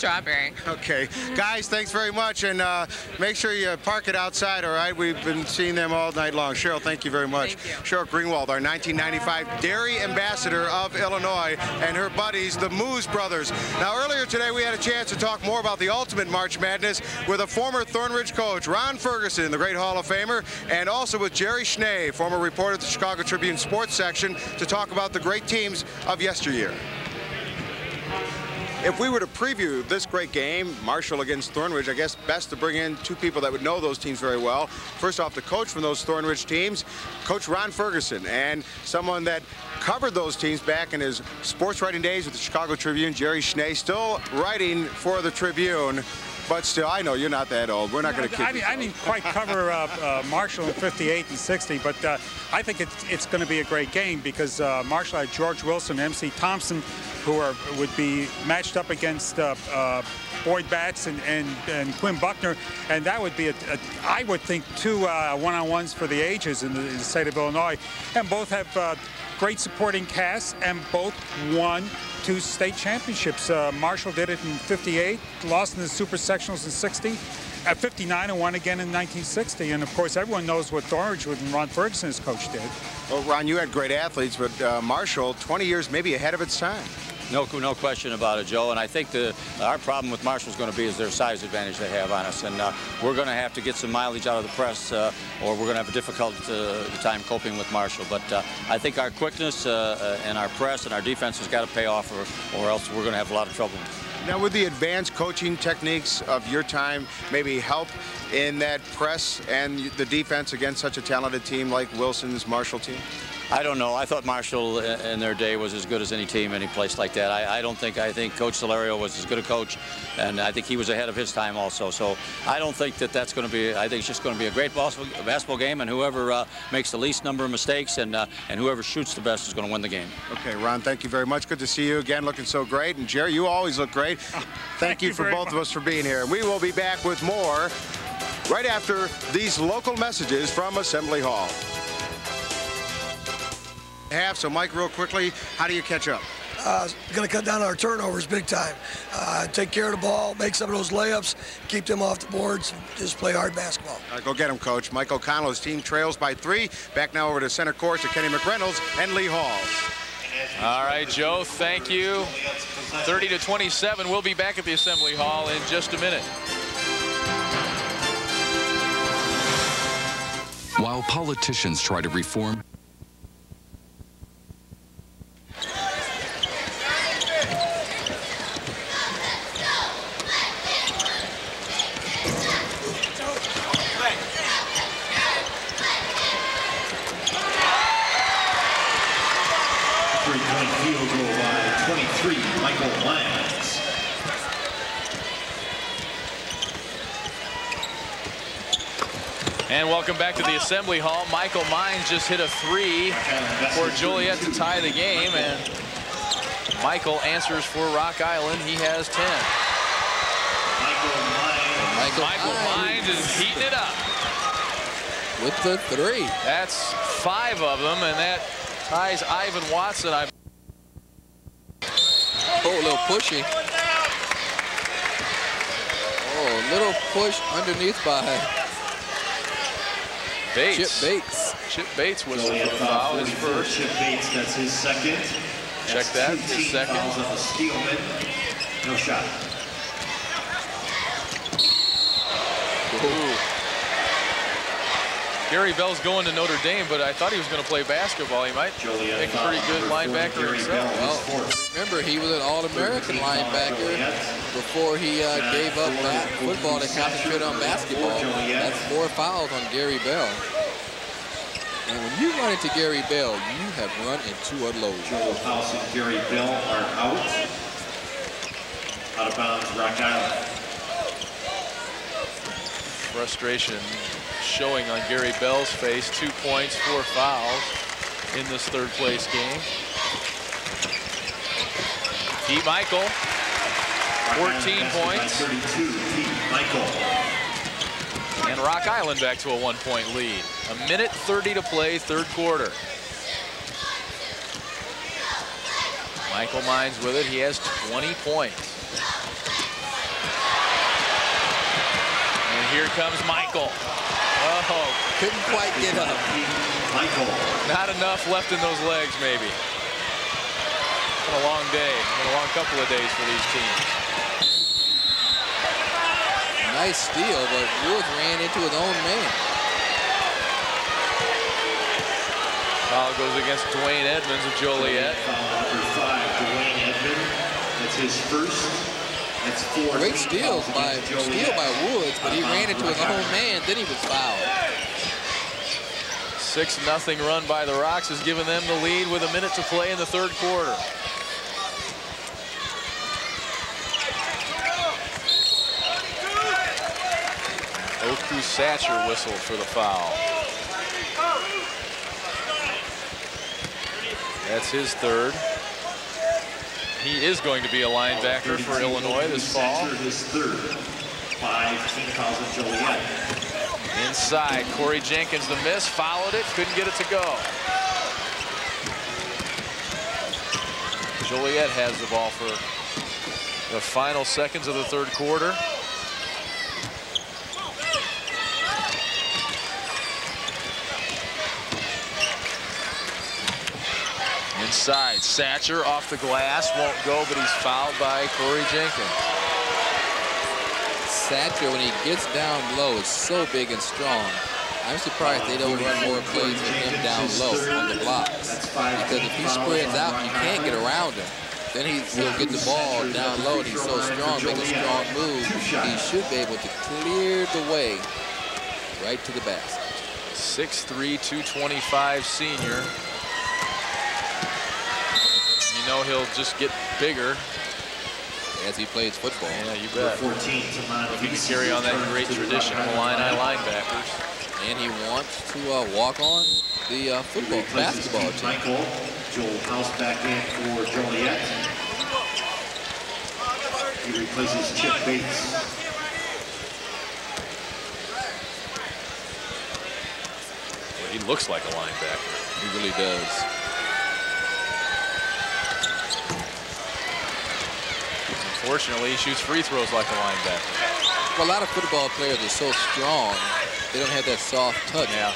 Strawberry. Okay. Guys, thanks very much, and uh, make sure you park it outside, all right? We've been seeing them all night long. Cheryl, thank you very much. Cheryl Greenwald, our 1995 Dairy Ambassador of Illinois, and her buddies, the Moose Brothers. Now, earlier today, we had a chance to talk more about the Ultimate March Madness with a former Thornridge coach, Ron Ferguson, the great Hall of Famer, and also with Jerry Shnay, former reporter at the Chicago Tribune Sports section, to talk about the great teams of yesteryear. If we were to preview this great game, Marshall against Thornridge, I guess best to bring in two people that would know those teams very well. First off, the coach from those Thornridge teams, Coach Ron Ferguson, and someone that covered those teams back in his sports writing days with the Chicago Tribune, Jerry Shnay, still writing for the Tribune. But still, I know you're not that old. We're not going to kid I, you. I didn't quite cover uh, uh, Marshall in 58 and 60, but uh, I think it's, it's going to be a great game because uh, Marshall had George Wilson, MC Thompson, who are would be matched up against uh, uh, Boyd Batts and, and, and Quinn Buckner, and that would be, a, a, I would think, two uh, one-on-ones for the ages in the, in the state of Illinois, and both have uh, great supporting casts, and both won two state championships. Uh, Marshall did it in 58, lost in the super sectionals in 60, at 59 and won again in 1960. And of course, everyone knows what Thornridge and Ron Ferguson's coach did. Well, Ron, you had great athletes, but uh, Marshall, 20 years maybe ahead of its time. No, no question about it, Joe. And I think the our problem with Marshall is going to be is their size advantage they have on us, and uh, we're going to have to get some mileage out of the press, uh, or we're going to have a difficult uh, time coping with Marshall. But uh, I think our quickness uh, uh, and our press and our defense has got to pay off, or, or else we're going to have a lot of trouble. Now, would the advanced coaching techniques of your time maybe help in that press and the defense against such a talented team like Wilson's Marshall team? I don't know. I thought Marshall in their day was as good as any team, any place like that. I, I don't think. I think Coach Salario was as good a coach, and I think he was ahead of his time also. So I don't think that that's going to be. I think it's just going to be a great basketball, basketball game, and whoever uh, makes the least number of mistakes and uh, and whoever shoots the best is going to win the game. Okay, Ron, thank you very much. Good to see you again, looking so great. And Jerry, you always look great. thank, you, you for very both of us for being here. We will be back with more right after these local messages from Assembly Hall. Half, so Mike, real quickly, how do you catch up? Uh, going to cut down on our turnovers big time. Uh, take care of the ball, make some of those layups, keep them off the boards, just play hard basketball. All right, go get him, Coach. Mike O'Connell's team trails by three. Back now over to center court to Kenny McReynolds and Lee Hall. All right, Joe, thank you. 30 to 27. We'll be back at the Assembly Hall in just a minute. While politicians try to reform And welcome back to the Assembly Hall. Michael Mines just hit a three for Joliet to tie the game, and Michael answers for Rock Island. He has 10. Michael, Michael Mines is heating it up. with the three. That's five of them, and that ties Ivan Watson. I Oh, a little pushy. Oh, a little push underneath by Bates. Chip Bates. Chip Bates was Joliet the foul foul, his first. Chip Bates, that's his second. Check That's that, his second. fouls on the Steelman. No shot. Ooh. Gary Bell's going to Notre Dame, but I thought he was going to play basketball. He might Joliet make a pretty good linebacker four, Gary himself. Well, remember, he was an All-American linebacker before he uh, gave up that football to concentrate on basketball. That's four fouls on Gary Bell. And when you run into Gary Bell, you have run into a load. Joel House and Gary Bell are out. Out of bounds, Rock Island. Frustration showing on Gary Bell's face. Two points, four fouls in this third place game. Pete Michael, 14 points. 32, Michael. And Rock Island back to a one-point lead. A minute 30 to play, third quarter. Michael Mines with it. He has 20 points. And here comes Michael. Couldn't quite get up. Michael. Not enough left in those legs, maybe. It's been a long day. Been a long couple of days for these teams. Nice steal, but Woods ran into his own man. Foul goes against Dwayne Edmonds of Joliet. Number five, Dwayne Edmond. That's his first. That's four. Great steal by steal by Woods, but he ran into his own man. Then he was fouled. Six nothing run by the Rocks has given them the lead with a minute to play in the third quarter. Oku Satcher whistled for the foul. That's his third. He is going to be a linebacker for Illinois this fall. His third. Joliet. Inside, Corey Jenkins the miss, followed it, couldn't get it to go. Joliet has the ball for the final seconds of the third quarter. Inside, Satcher off the glass, won't go, but he's fouled by Corey Jenkins. Satcher, when he gets down low, is so big and strong. I'm surprised they don't run more plays with him down low on the blocks. Because if he spreads out, you can't get around him. Then he, he'll get the ball down low, and he's so strong, make a strong move. He should be able to clear the way right to the basket. 6'3", 225 senior. You know he'll just get bigger. As he plays football. Yeah, you bet. 14 to He can carry on that great tradition of Illini linebackers. And he wants to uh, walk on the uh, football, basketball Pete team. Michael. Joel House back in for Joliet. He replaces Chip Bates. He looks like a linebacker. He really does. Unfortunately, he shoots free throws like a linebacker. Well, a lot of football players are so strong, they don't have that soft touch. Yeah.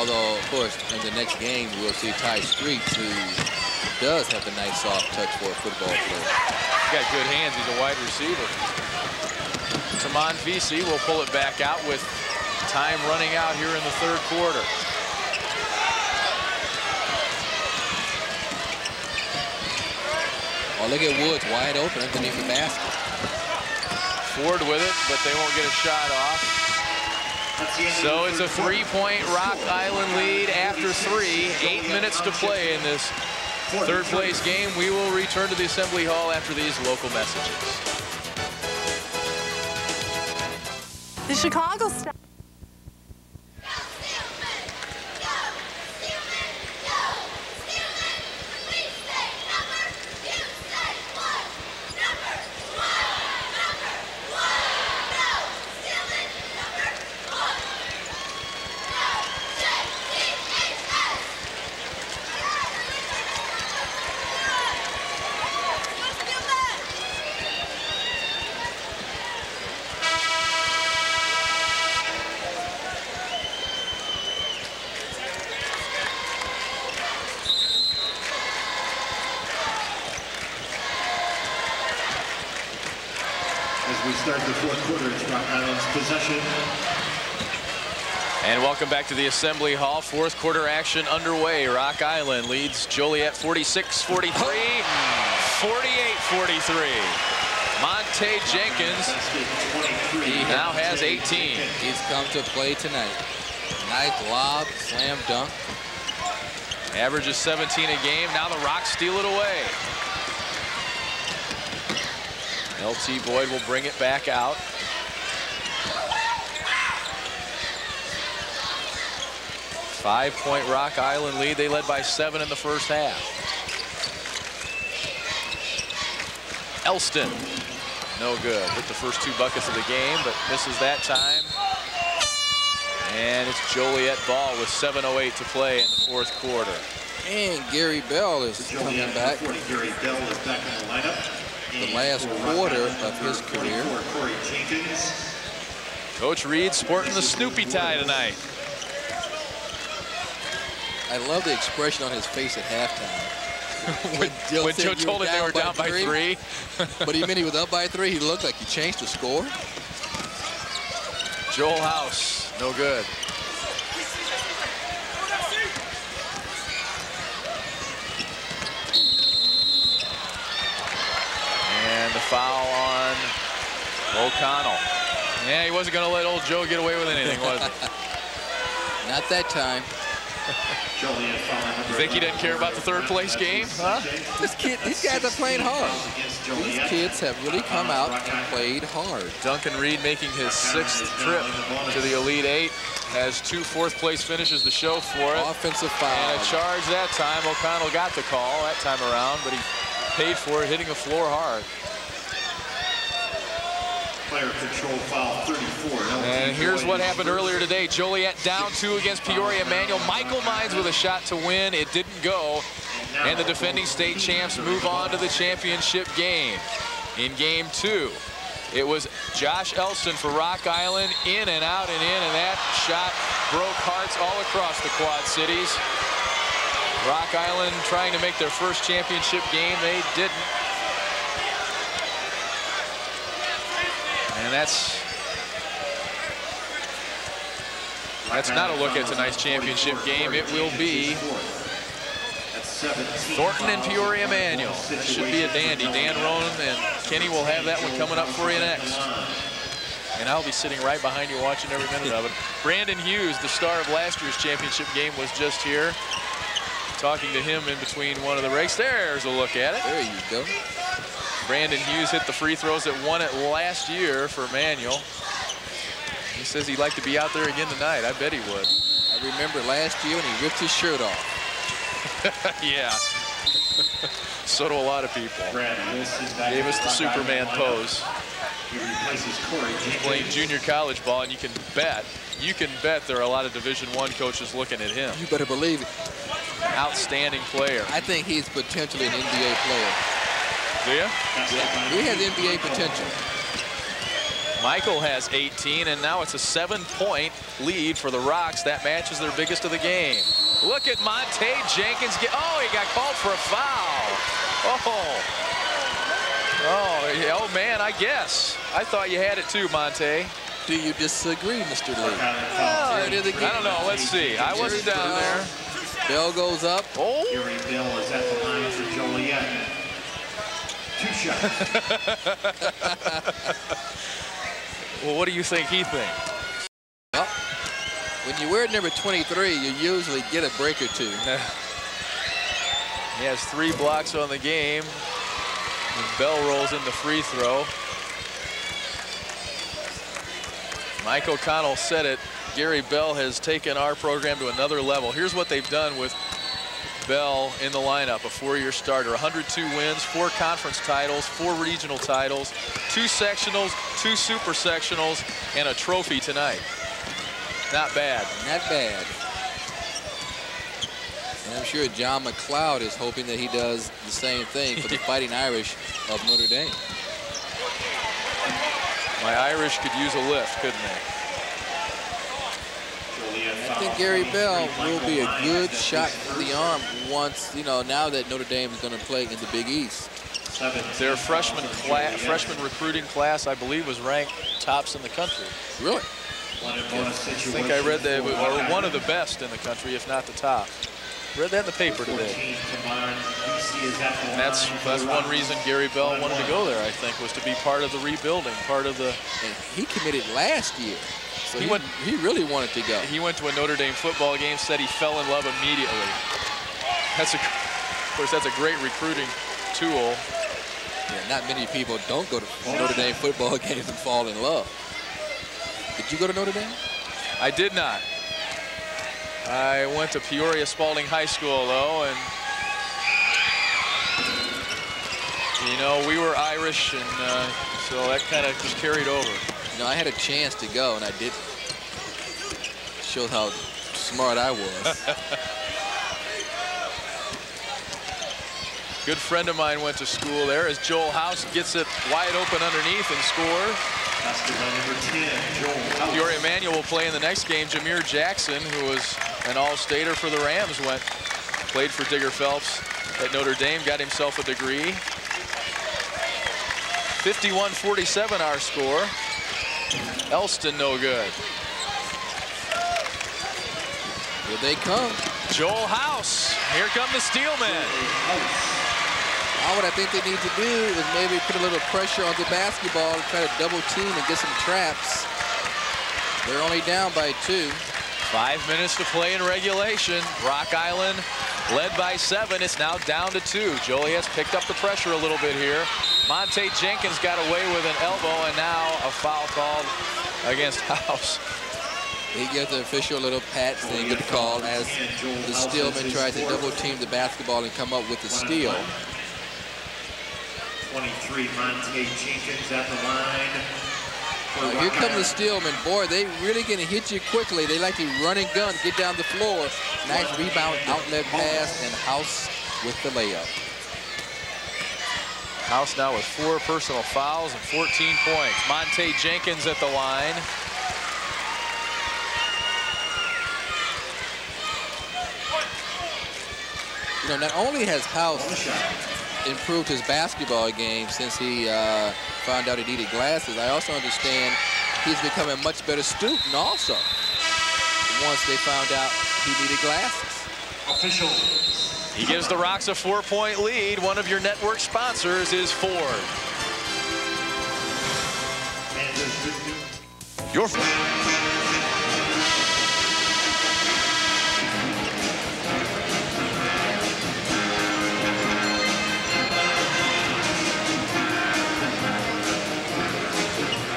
Although, of course, in the next game, we'll see Ty Streets, who does have a nice soft touch for a football player. He's got good hands. He's a wide receiver. Taman Visi will pull it back out with time running out here in the third quarter. Look at Woods wide open underneath the basket. Ford with it, but they won't get a shot off. So it's a three-point Rock Island lead after three. Eight minutes to play in this third place game. We will return to the Assembly Hall after these local messages. The Chicago Star. Back to the Assembly Hall. Fourth quarter action underway. Rock Island leads Joliet 46-43, 48-43. Monte Jenkins, he now has 18. He's come to play tonight. Nice lob, slam dunk. Average is 17 a game. Now the Rocks steal it away. LT Boyd will bring it back out. Five-point Rock Island lead. They led by seven in the first half. Elston, no good. Hit the first two buckets of the game, but misses that time. And it's Joliet ball with 7.08 to play in the fourth quarter. And Gary Bell is coming Joliet back. Gary Bell is back in the lineup. The last quarter of his career. Coach Reed sporting the Snoopy tie tonight. I love the expression on his face at halftime. when Joe, when Joe told him they were down by three. but he meant he was up by three. He looked like he changed the score. Joel House, no good. And the foul on O'Connell. Yeah, he wasn't going to let old Joe get away with anything, was he? Not that time. Joliet You think he didn't care about the third place game? Huh? This kid, these guys are playing hard. These kids have really come out and played hard. Duncan Reed making his sixth trip to the Elite Eight. Has two fourth place finishes to show for it. Offensive foul. And a charge that time. O'Connell got the call that time around, but he paid for it, hitting the floor hard. Player control foul 34. And here's what happened earlier today. Joliet down two against Peoria Manual. Michael Mines with a shot to win. It didn't go. And the defending state champs move on to the championship game. In game two, it was Josh Elston for Rock Island, in and out and in, and that shot broke hearts all across the Quad Cities. Rock Island trying to make their first championship game. They didn't. And that's that's not a look at tonight's championship game. It will be Thornton and Peoria Manual. Should be a dandy. Dan Ronan and Kenny will have that one coming up for you next. And I'll be sitting right behind you watching every minute of it. Brandon Hughes, the star of last year's championship game, was just here. Talking to him in between one of the breaks. There's a look at it. There you go. Brandon Hughes hit the free throws that won it last year for Manual. He says he'd like to be out there again tonight. I bet he would. I remember last year when he ripped his shirt off. yeah. so do a lot of people. Brandon Gave us the Superman pose. He replaces Corey He's playing junior college ball, and you can bet, you can bet there are a lot of Division One coaches looking at him. You better believe it. Outstanding player. I think he's potentially an NBA player. Do you? Yeah, he has NBA potential. Michael has 18, and now it's a seven-point lead for the Rocks. That matches their biggest of the game. Look at Monte Jenkins get. Oh, he got called for a foul. Oh. Oh, yeah, oh man, I guess. I thought you had it too, Monte. Do you disagree, Mr. Lee? Oh, There it is again. I don't know. Let's see. I wasn't down there. Bell goes up. Oh. Gary Bell is at the line for Joliet. Two shots. Well, what do you think he thinks? Well, when you wear number 23, you usually get a break or two. He has three blocks on the game. And Bell rolls in the free throw. Mike O'Connell said it. Gary Bell has taken our program to another level. Here's what they've done with Bell in the lineup, a four-year starter, 102 wins, four conference titles, four regional titles, two sectionals, two super sectionals, and a trophy tonight. Not bad. Not bad. And I'm sure John MacLeod is hoping that he does the same thing for the Fighting Irish of Notre Dame. My Irish could use a lift, couldn't they? I think Gary Bell will be a good shot for the arm once, you know, now that Notre Dame is going to play in the Big East. Their freshman class, freshman recruiting class, I believe, was ranked tops in the country. Really? I think I read that, or one of the best in the country, if not the top. Read that in the paper today. And that's that's one reason Gary Bell wanted to go there. I think was to be part of the rebuilding, part of the. And he committed last year, so He he, went- he really wanted to go. He went to a Notre Dame football game, said he fell in love immediately. That's a, of course, that's a great recruiting tool. Yeah, not many people don't go to Notre Dame football games and fall in love. Did you go to Notre Dame? I did not. I went to Peoria Spalding High School, though, and you know, we were Irish, and uh, so that kind of just carried over. You know, I had a chance to go, and I didn't. Shows how smart I was. Good friend of mine went to school there as Joel House gets it wide open underneath and scores. Basketball number 10, Joel House. Peoria will play in the next game. Jameer Jackson, who was an all-stater for the Rams, went played for Digger Phelps at Notre Dame, got himself a degree. 51-47 our score. Elston no good. Here they come. Joel House. Here come the Steelmen. Now what I think they need to do is maybe put a little pressure on the basketball and try to double team and get some traps. They're only down by two. Five minutes to play in regulation. Rock Island led by seven. It's now down to two. Joliet's picked up the pressure a little bit here. Monte Jenkins got away with an elbow and now a foul called against House. He gives the official a little pat saying to call as the Steelman tries to double team the basketball and come up with the steal. 23, Monte Jenkins at the line. for Now, here Rock come the Steelman. Boy, they really gonna hit you quickly. They like to run and gun, get down the floor. Nice rebound, outlet pass, and House with the layup. House now with four personal fouls and 14 points. Monte Jenkins at the line. You know, not only has House improved his basketball game since he uh, found out he needed glasses, I also understand he's become a much better student also once they found out he needed glasses. Official. He gives the Rocks a four-point lead. One of your network sponsors is Ford. Your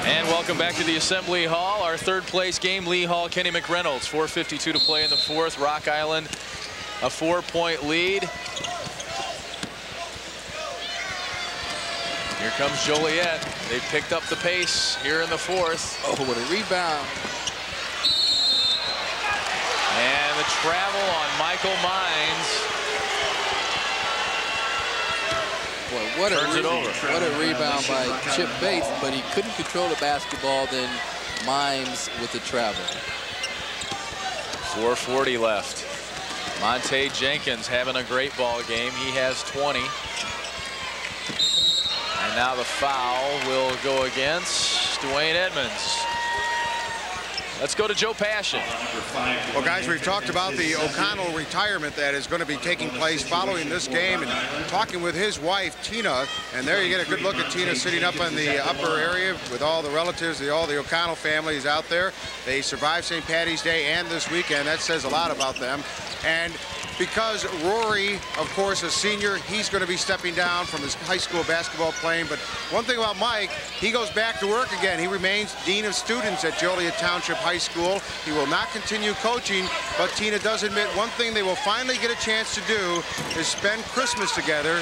And welcome back to the Assembly Hall. Our third place game, Lee Hall, Kenny McReynolds. 4.52 to play in the fourth. Rock Island, a four-point lead. Here comes Joliet. They've picked up the pace here in the fourth. Oh, what a rebound. And the travel on Michael Mines. Boy, what a, Turns it over. what a rebound by Chip Bates, but he couldn't control the basketball, then Mines with the travel. 4.40 left. Monte Jenkins having a great ball game. He has 20. And now the foul will go against Dwayne Edmonds. Let's go to Joe Passion. Well, guys, we've talked about the O'Connell retirement that is going to be taking place following this game and talking with his wife, Tina. And there you get a good look at Tina sitting up in the upper area with all the relatives, the, all the O'Connell families out there. They survived St. Patty's Day and this weekend. That says a lot about them. And because Rory, of course, a senior, he's going to be stepping down from his high school basketball playing. But one thing about Mike, he goes back to work again. He remains Dean of Students at Joliet Township High School. He will not continue coaching, but Tina does admit one thing they will finally get a chance to do is spend Christmas together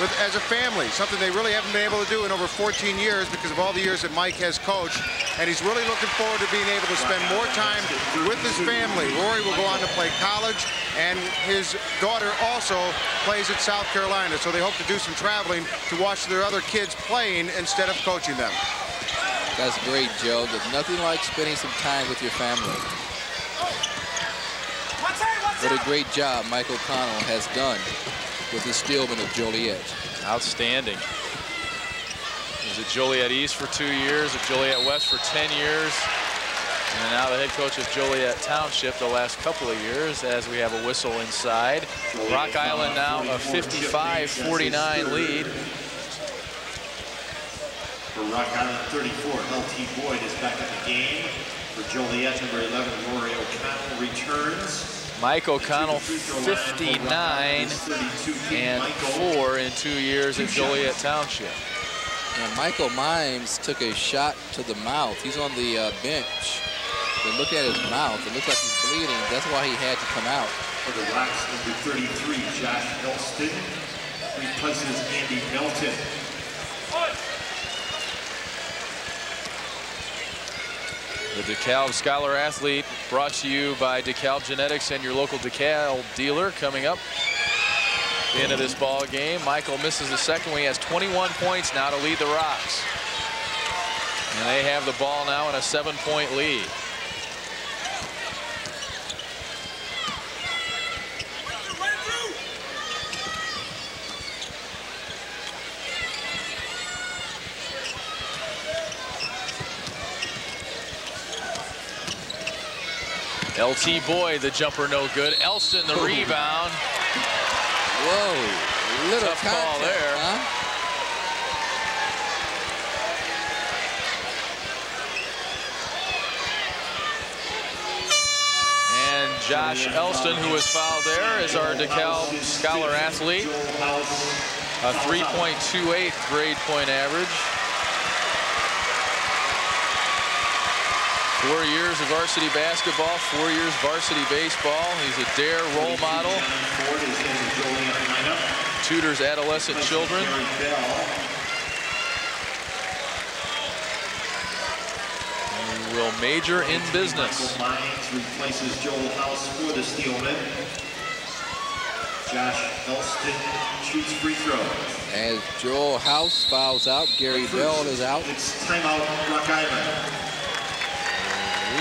with, as a family, something they really haven't been able to do in over 14 years because of all the years that Mike has coached. And he's really looking forward to being able to spend more time with his family. Rory will go on to play college, and his daughter also plays at South Carolina. So they hope to do some traveling to watch their other kids playing instead of coaching them. That's great, Joe. There's nothing like spending some time with your family. What a great job Michael O'Connell has done with the Steelman of Joliet. Outstanding. He was at Joliet East for two years, at Joliet West for 10 years, and now the head coach of Joliet Township the last couple of years as we have a whistle inside. Rock Island now a 55-49 lead. For Rock Island 34, LT Boyd is back in the game. For Joliet, number 11, Rory O'Connell returns. Mike O'Connell 59 and 4 in two years at Joliet Township. And Michael Mines took a shot to the mouth. He's on the uh, bench. But look at his mouth. It looks like he's bleeding. That's why he had to come out. For the Rocks, number 33, Josh Elston replaces Andy Melton. The DeKalb Scholar Athlete brought to you by DeKalb Genetics and your local DeKalb dealer coming up. Of this ball game. Michael misses the second one. He has 21 points now to lead the Rocks. And they have the ball now in a seven-point lead. LT Boyd, the jumper no good. Elston, the rebound. Whoa, little Tough call there. huh? And Josh Elston, who was fouled there, is our DeKalb Scholar athlete. A 3.28 grade point average. Four years of varsity basketball, four years varsity baseball. He's a DARE role model. Tutors adolescent children. He will major in business. Michael replaces Joel House for the Steelman. Josh Elston shoots free throw. As Joel House fouls out, Gary Bell is out. It's timeout, Rock Island.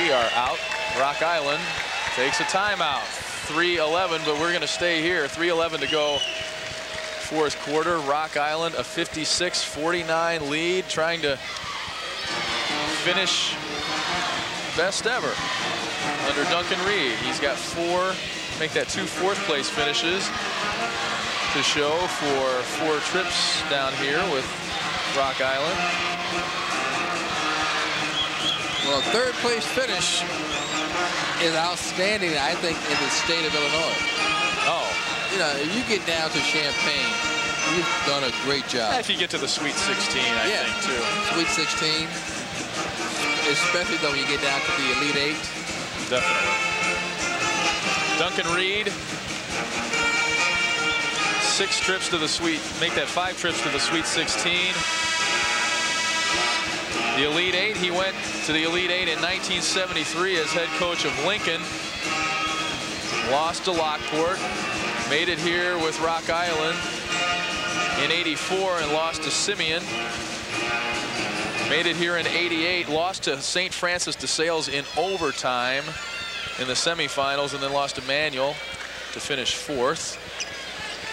We are out. Rock Island takes a timeout. 3-11, but we're going to stay here. 3-11 to go fourth quarter. Rock Island, a 56-49 lead, trying to finish best ever under Duncan Reed. He's got four, make that two fourth place finishes to show for four trips down here with Rock Island. Well, third place finish is outstanding, I think, in the state of Illinois. Oh. You know, if you get down to Champaign, you've done a great job. If you get to the Sweet 16, I Yeah. think, too. Sweet 16, especially though when you get down to the Elite Eight. Definitely. Duncan Reed. Six trips to the Sweet, make that five trips to the Sweet 16. The Elite Eight, he went to the Elite Eight in 1973 as head coach of Lincoln. Lost to Lockport. Made it here with Rock Island in 84 and lost to Simeon. Made it here in 88, lost to St. Francis de Sales in overtime in the semifinals and then lost to Manual. to finish fourth.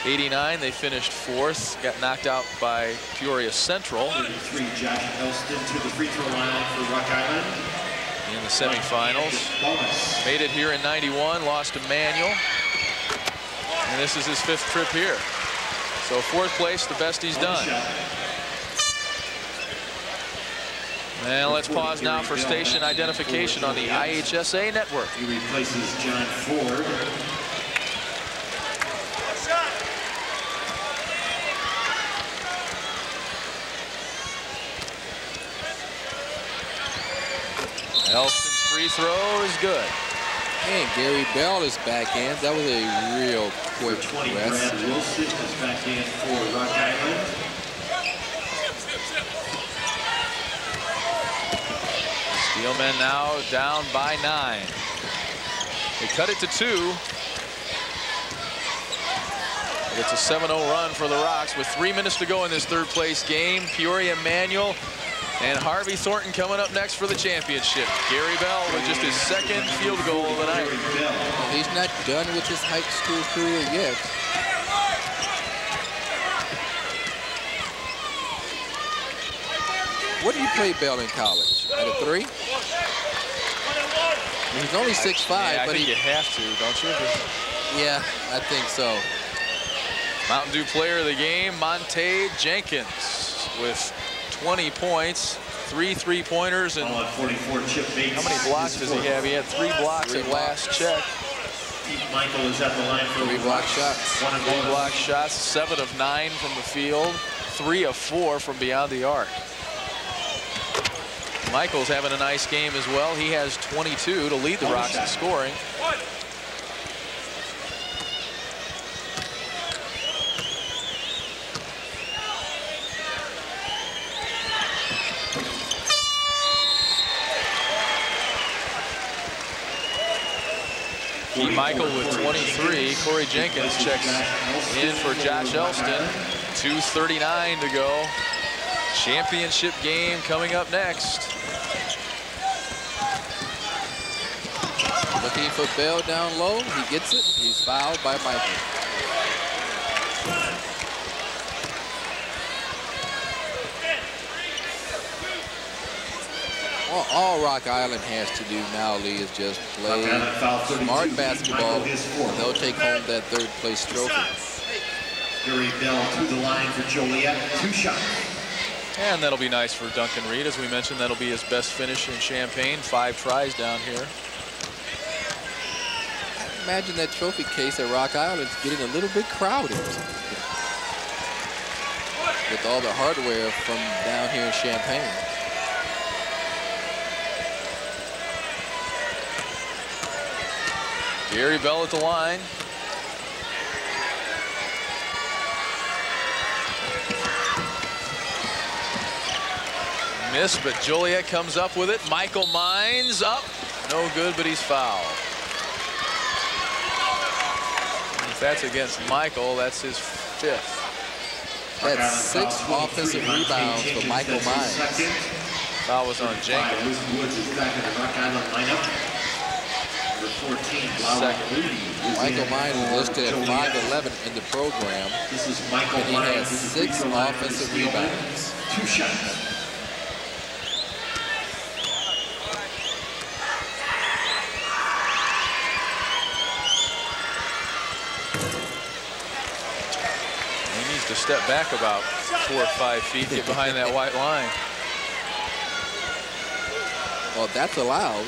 89, they finished fourth, got knocked out by Peoria Central. 33, Josh Elston to the free throw line for Rock Island. In the semifinals. Made it here in 91, lost to Manual. And this is his fifth trip here. So fourth place, the best he's done. And let's pause now for station identification on the IHSA network. He replaces John Ford. Elston's free throw is good. And Gary Bell is back in. That was a real quick 20, rest. Brad Wilson is back in for Rock Island. Steelmen now down by nine. They cut it to two. It's a 7-0 run for the Rocks with three minutes to go in this third place game. Peoria Manual and Harvey Thornton coming up next for the championship. Gary Bell with just his second field goal of the night. He's not done with his high school career yet. What do you play Bell in college? At a three? He's only 6'5", Yeah, but think he... you have to, don't you? Yeah, I think so. Mountain Dew player of the game, Monte Jenkins with 20 points, three three-pointers, and All at 44, Chip Bates. how many blocks does he have? He had three blocks Three at last check. Pete Michael is at the line for Three block shots. One and Three one. block shots, seven of nine from the field, three of four from beyond the arc. Michael's having a nice game as well. He has 22 to lead the Rocks in scoring. Michael with 23. Corey Jenkins checks in for Josh Elston. 2.39 to go. Championship game coming up next. Looking for Bell down low. He gets it. He's fouled by Michael. All, all Rock Island has to do now, Lee, is just play Rock Island foul 32. smart basketball. Michael his fourth. and They'll take home that third place trophy. Gary Bell to the line for Joliet. Two shots. And that'll be nice for Duncan Reed. As we mentioned, that'll be his best finish in Champaign. Five tries down here. I Imagine that trophy case at Rock Island's getting a little bit crowded. With all the hardware from down here in Champaign. Gary Bell at the line. Miss, but Joliet comes up with it. Michael Mines up. No good, but he's fouled. If that's against Michael, that's his fifth. That's six offensive rebounds for Michael Mines. Foul was on Jenkins. Second. Michael in Mines is listed at Joliet. 5'11 in the program, This is Michael and he Mines. has This is free six throw line for the offensive Steelmen. rebounds. Two shots. He needs to step back about four or five feet, get behind that white line. Well, that's allowed.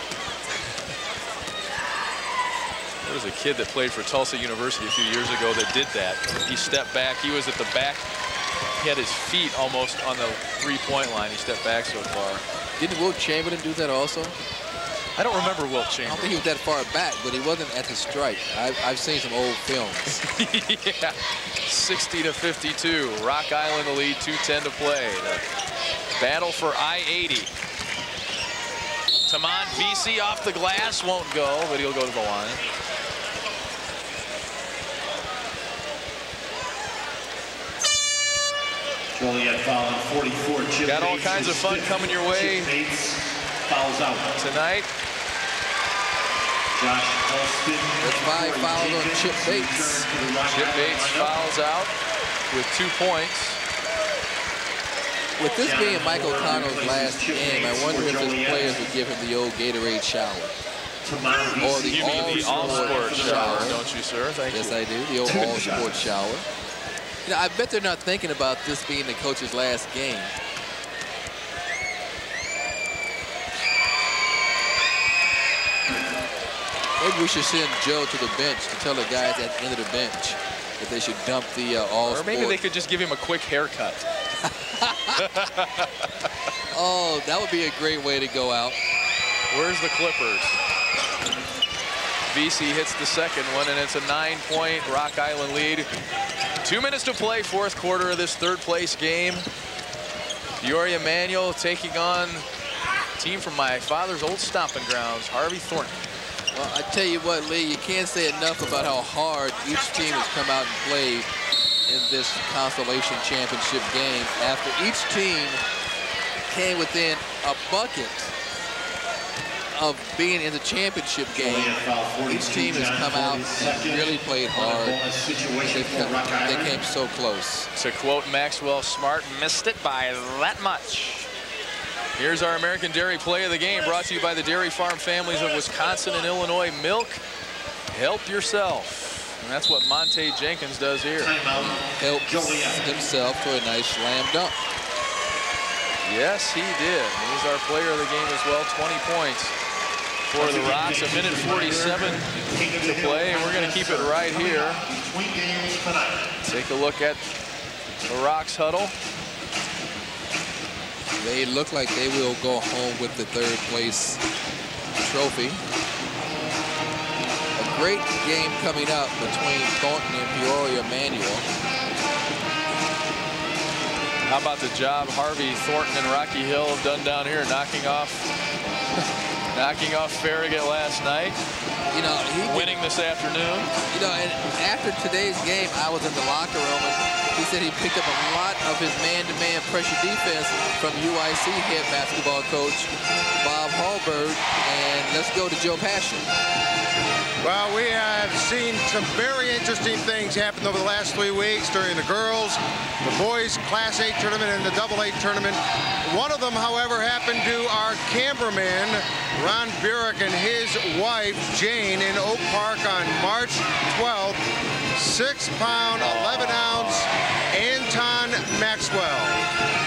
There was a kid that played for Tulsa University a few years ago that did that. He stepped back. He was at the back. He had his feet almost on the three-point line. He stepped back so far. Didn't Wilt Chamberlain do that also? I don't remember Wilt Chamberlain. I don't think he was that far back, but he wasn't at the strike. I've, I've seen some old films. yeah, 60 to 52. Rock Island the lead, 2:10 to play. The battle for I-80. Taman VC off the glass won't go, but he'll go to the line. Joliet fouling 44. Chip Got all Bates kinds of fun fifth. coming your way. Fouls out. Tonight, That's five fouls on Chip Bates. Chip Bates fouls out with two points. With this being Michael O'Connell's last game, I wonder if his players would give him the old Gatorade shower. Or the you mean the all-sport shower, don't you, sir? Thank yes, you. I do. The old all-sport shower. You know, I bet they're not thinking about this being the coach's last game. Maybe we should send Joe to the bench to tell the guys at the end of the bench that they should dump the uh, all Or maybe they could just give him a quick haircut. oh, that would be a great way to go out. Where's the Clippers? VC hits the second one, and it's a nine-point Rock Island lead. Two minutes to play, fourth quarter of this third-place game. Peoria Manual taking on team from my father's old stomping grounds, Harvey Thornton. Well, I tell you what, Lee, you can't say enough about how hard each team has come out and played in this consolation championship game after each team came within a bucket of being in the championship game. Each team has come out and really played hard. They, come, they came so close. To quote Maxwell Smart, missed it by that much. Here's our American Dairy Play of the Game, brought to you by the Dairy Farm families of Wisconsin and Illinois. Milk, help yourself. And that's what Monte Jenkins does here. Helps himself to a nice slam dunk. Yes, he did. He's our player of the game as well, 20 points for the Rocks. A minute 47 to play, and we're going to keep it right here. Take a look at the Rocks huddle. They look like they will go home with the third place trophy. A great game coming up between Thornton and Peoria Manual. How about the job Harvey Thornton and Rocky Hill have done down here, knocking off knocking off Farragut last night. You know, he winning this afternoon. You know, and after today's game, I was in the locker room, and he said he picked up a lot of his man-to-man -man pressure defense from UIC head basketball coach Bob Hallberg. And let's go to Joe Passion. Well, we have seen some very interesting things happen over the last three weeks during the girls, the boys Class A tournament, and the Double A tournament. One of them, however, happened to our cameraman, Ron Burek, and his wife, Jane, in Oak Park on March 12th. Six pound, 11 ounce Anton Maxwell.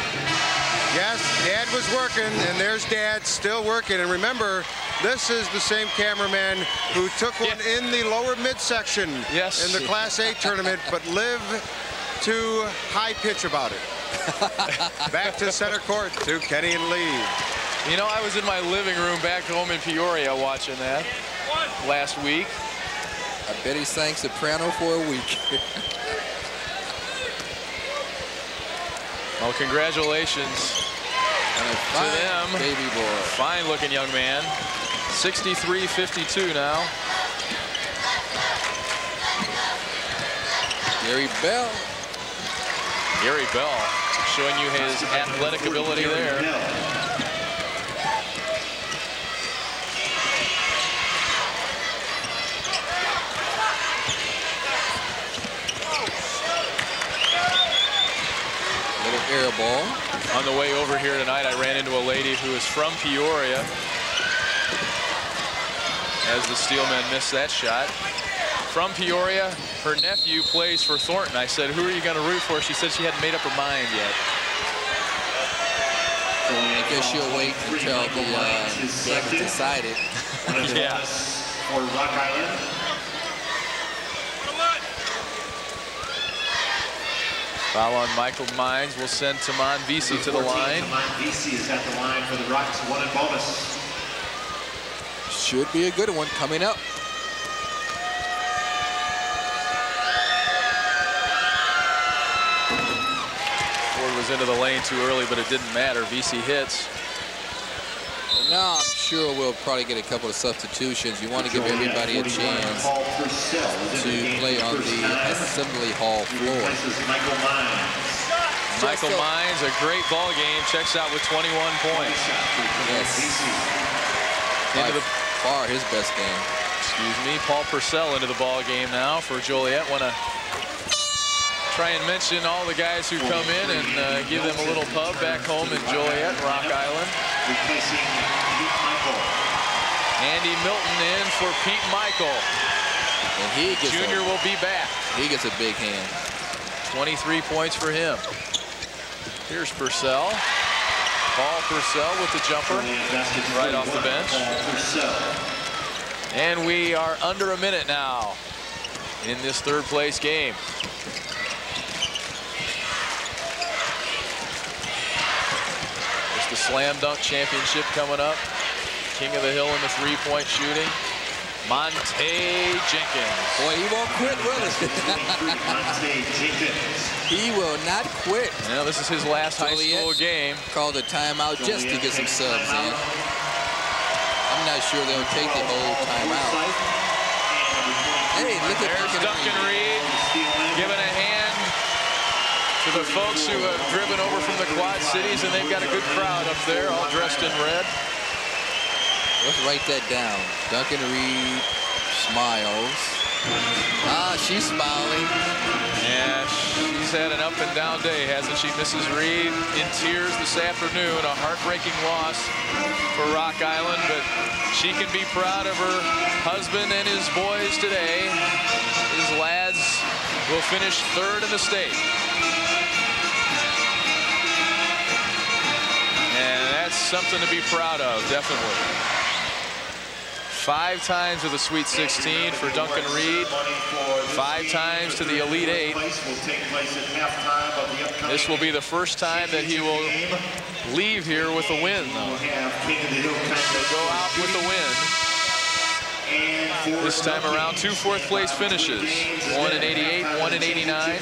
Yes, Dad was working, and there's Dad still working. And remember, this is the same cameraman who took one yeah. in the lower midsection yes. in the Class A tournament, but live to high pitch about it. back to center court to Kenny and Lee. You know, I was in my living room back home in Peoria watching that last week. I bet he sang soprano for a week. well, congratulations to them. Baby boy. Fine looking young man. 63-52 now. Gary Bell. Gary Bell showing you his athletic ability there. Little air ball. On the way over here tonight, I ran into a lady who is from Peoria as the Steelmen missed that shot. From Peoria, her nephew plays for Thornton. I said, who are you going to root for? She said she hadn't made up her mind yet. I guess she'll wait until the uh, game is decided. yeah. For Rock Island. Foul on Michael Mines will send Taman VC to the line. Taman VC is at the line for the Rocks, one and bonus. Should be a good one coming up. Ford was into the lane too early, but it didn't matter. VC hits. Well, now I'm sure we'll probably get a couple of substitutions. You want to give everybody a chance to play on the assembly hall floor. Michael Mines, a great ball game, checks out with 21 points. Yes. Into the far his best game. excuse me, Paul Purcell into the ball game now for Joliet. Want to try and mention all the guys who come in and uh, give them a little pub back home in Joliet, Rock Island. Michael. Andy Milton in for Pete Michael. And he gets Junior a, will be back. He gets a big hand. 23 points for him. Here's Purcell. Paul Purcell with the jumper right off the bench. And we are under a minute now in this third place game. It's the slam dunk championship coming up. King of the Hill in the three-point shooting. Monte Jenkins. Boy, he won't quit, will he? Monte Jenkins. he will not quit. Now this is his last high school game. Called a timeout just to get some subs in. Eh? I'm not sure they'll take the whole timeout. Hey, look at There's Duncan Duncan Reed giving a hand to the folks who have driven over from the Quad Cities, and they've got a good crowd up there, all dressed in red. Let's write that down. Duncan Reed smiles. Ah, she's smiling. Yeah, she's had an up and down day, hasn't she, Mrs. Reed? In tears this afternoon, a heartbreaking loss for Rock Island, but she can be proud of her husband and his boys today. His lads will finish third in the state. And that's something to be proud of, definitely. Five times to the Sweet 16 for Duncan Reed. Five times to the Elite Eight. This will be the first time that he will leave here with a win, though. Go out with a win. This time around, two fourth place finishes. One in 88, one in 89.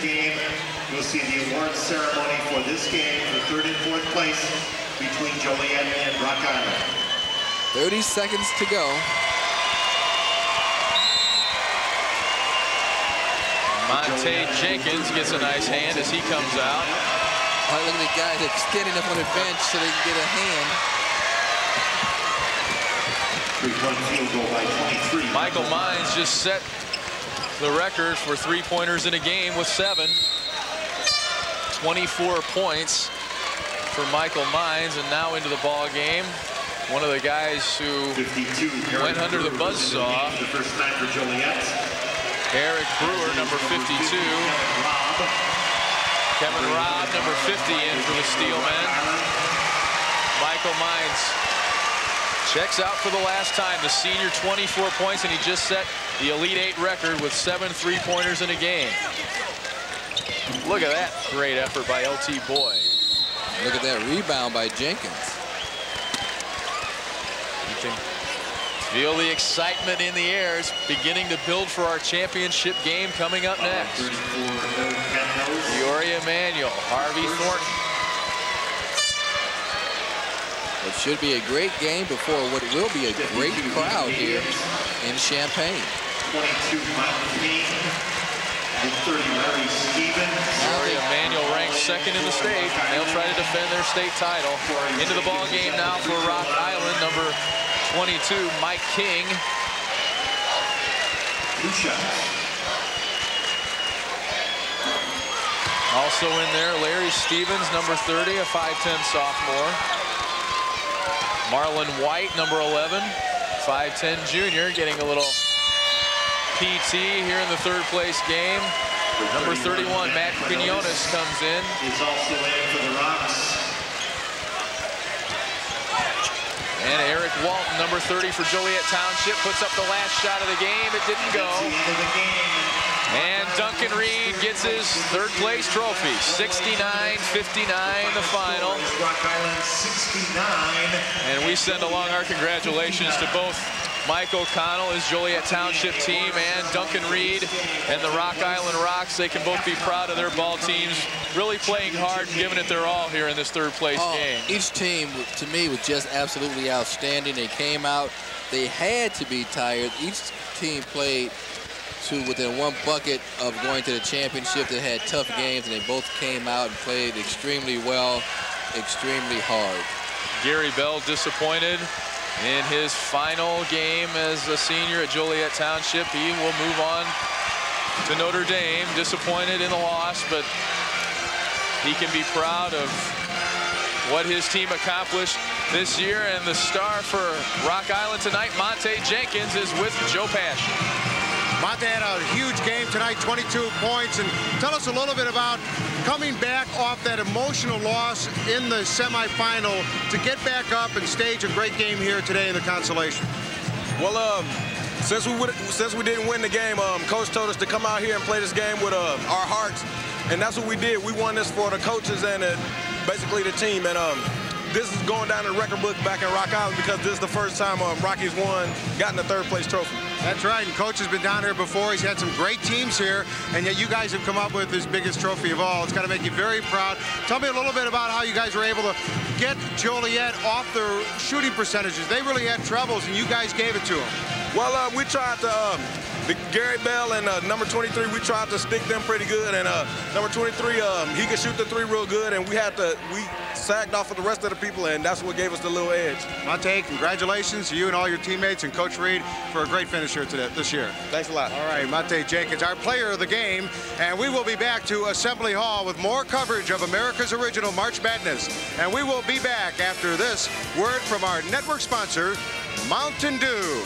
You'll see the award ceremony for this game for third and fourth place between Joliet and Rock Island. 30 seconds to go. Monte Jenkins gets a nice hand as he comes out. Oh, look at the guy that's standing up on the bench so they can get a hand. Three-point field goal by 23. Michael Mines just set the record for three-pointers in a game with seven. 24 points for Michael Mines, and now into the ball game. One of the guys who went under the buzzsaw. The first time for Joliet. Eric Brewer, number 52. Kevin Robb, number 50 in for the Steelmen. Michael Mines checks out for the last time. The senior 24 points, and he just set the Elite Eight record with seven three-pointers in a game. Look at that great effort by LT Boyd. Look at that rebound by Jenkins. Feel the excitement in the air. It's beginning to build for our championship game coming up next. Peoria Manual, Harvey Thornton. It should be a great game before what will be a great crowd here in Champaign. 22 Mountain King. And 30 Larry Stevens. Peoria Manual ranked second in the state. They'll try to defend their state title. Into the ball game now for Rock Island, number 22, Mike King. Also in there, Larry Stevens, number 30, a 5'10 sophomore. Marlon White, number 11, 5'10 junior, getting a little PT here in the third place game. Number 31, Matt Quinones comes in. Is also in for the Rocks. And Eric Walton, number 30 for Joliet Township, puts up the last shot of the game. It didn't go. And Duncan Reed gets his third place trophy. 69-59 the final. Rock Island 69. And we send along our congratulations to both Mike O'Connell, his Joliet Township team, and Duncan Reed and the Rock Island Rocks. They can both be proud of their ball teams, really playing hard and giving it their all here in this third place Oh, game. Each team, to me, was just absolutely outstanding. They came out. They had to be tired. Each team played to within one bucket of going to the championship. They had tough games, and they both came out and played extremely well, extremely hard. Gary Bell disappointed in his final game as a senior at Joliet Township. He will move on to Notre Dame. Disappointed in the loss, but he can be proud of what his team accomplished this year. And the star for Rock Island tonight, Monte Jenkins, is with Joe Pash. Monte had a huge game tonight, 22 points. And tell us a little bit about coming back off that emotional loss in the semifinal to get back up and stage a great game here today in the consolation. Well, um, since we since we didn't win the game, um, coach told us to come out here and play this game with uh, our hearts, and that's what we did. We won this for the coaches and uh, basically the team, and um, this is going down in the record book back in Rock Island because this is the first time uh, Rockies won, gotten the third place trophy. That's right, and Coach has been down here before. He's had some great teams here, and yet you guys have come up with his biggest trophy of all. It's got to make you very proud. Tell me a little bit about how you guys were able to get Joliet off their shooting percentages. They really had troubles, and you guys gave it to them. Well, uh, we tried to, um, the Gary Bell and uh, number 23, we tried to stick them pretty good, and uh, number 23, um, he could shoot the three real good, and we had to, we sagged off of the rest of the people, and that's what gave us the little edge. Monte, congratulations to you and all your teammates and Coach Reed for a great finish here today, this year. Thanks a lot. All right, Monte Jenkins, our player of the game, and we will be back to Assembly Hall with more coverage of America's original March Madness. And we will be back after this word from our network sponsor, Mountain Dew.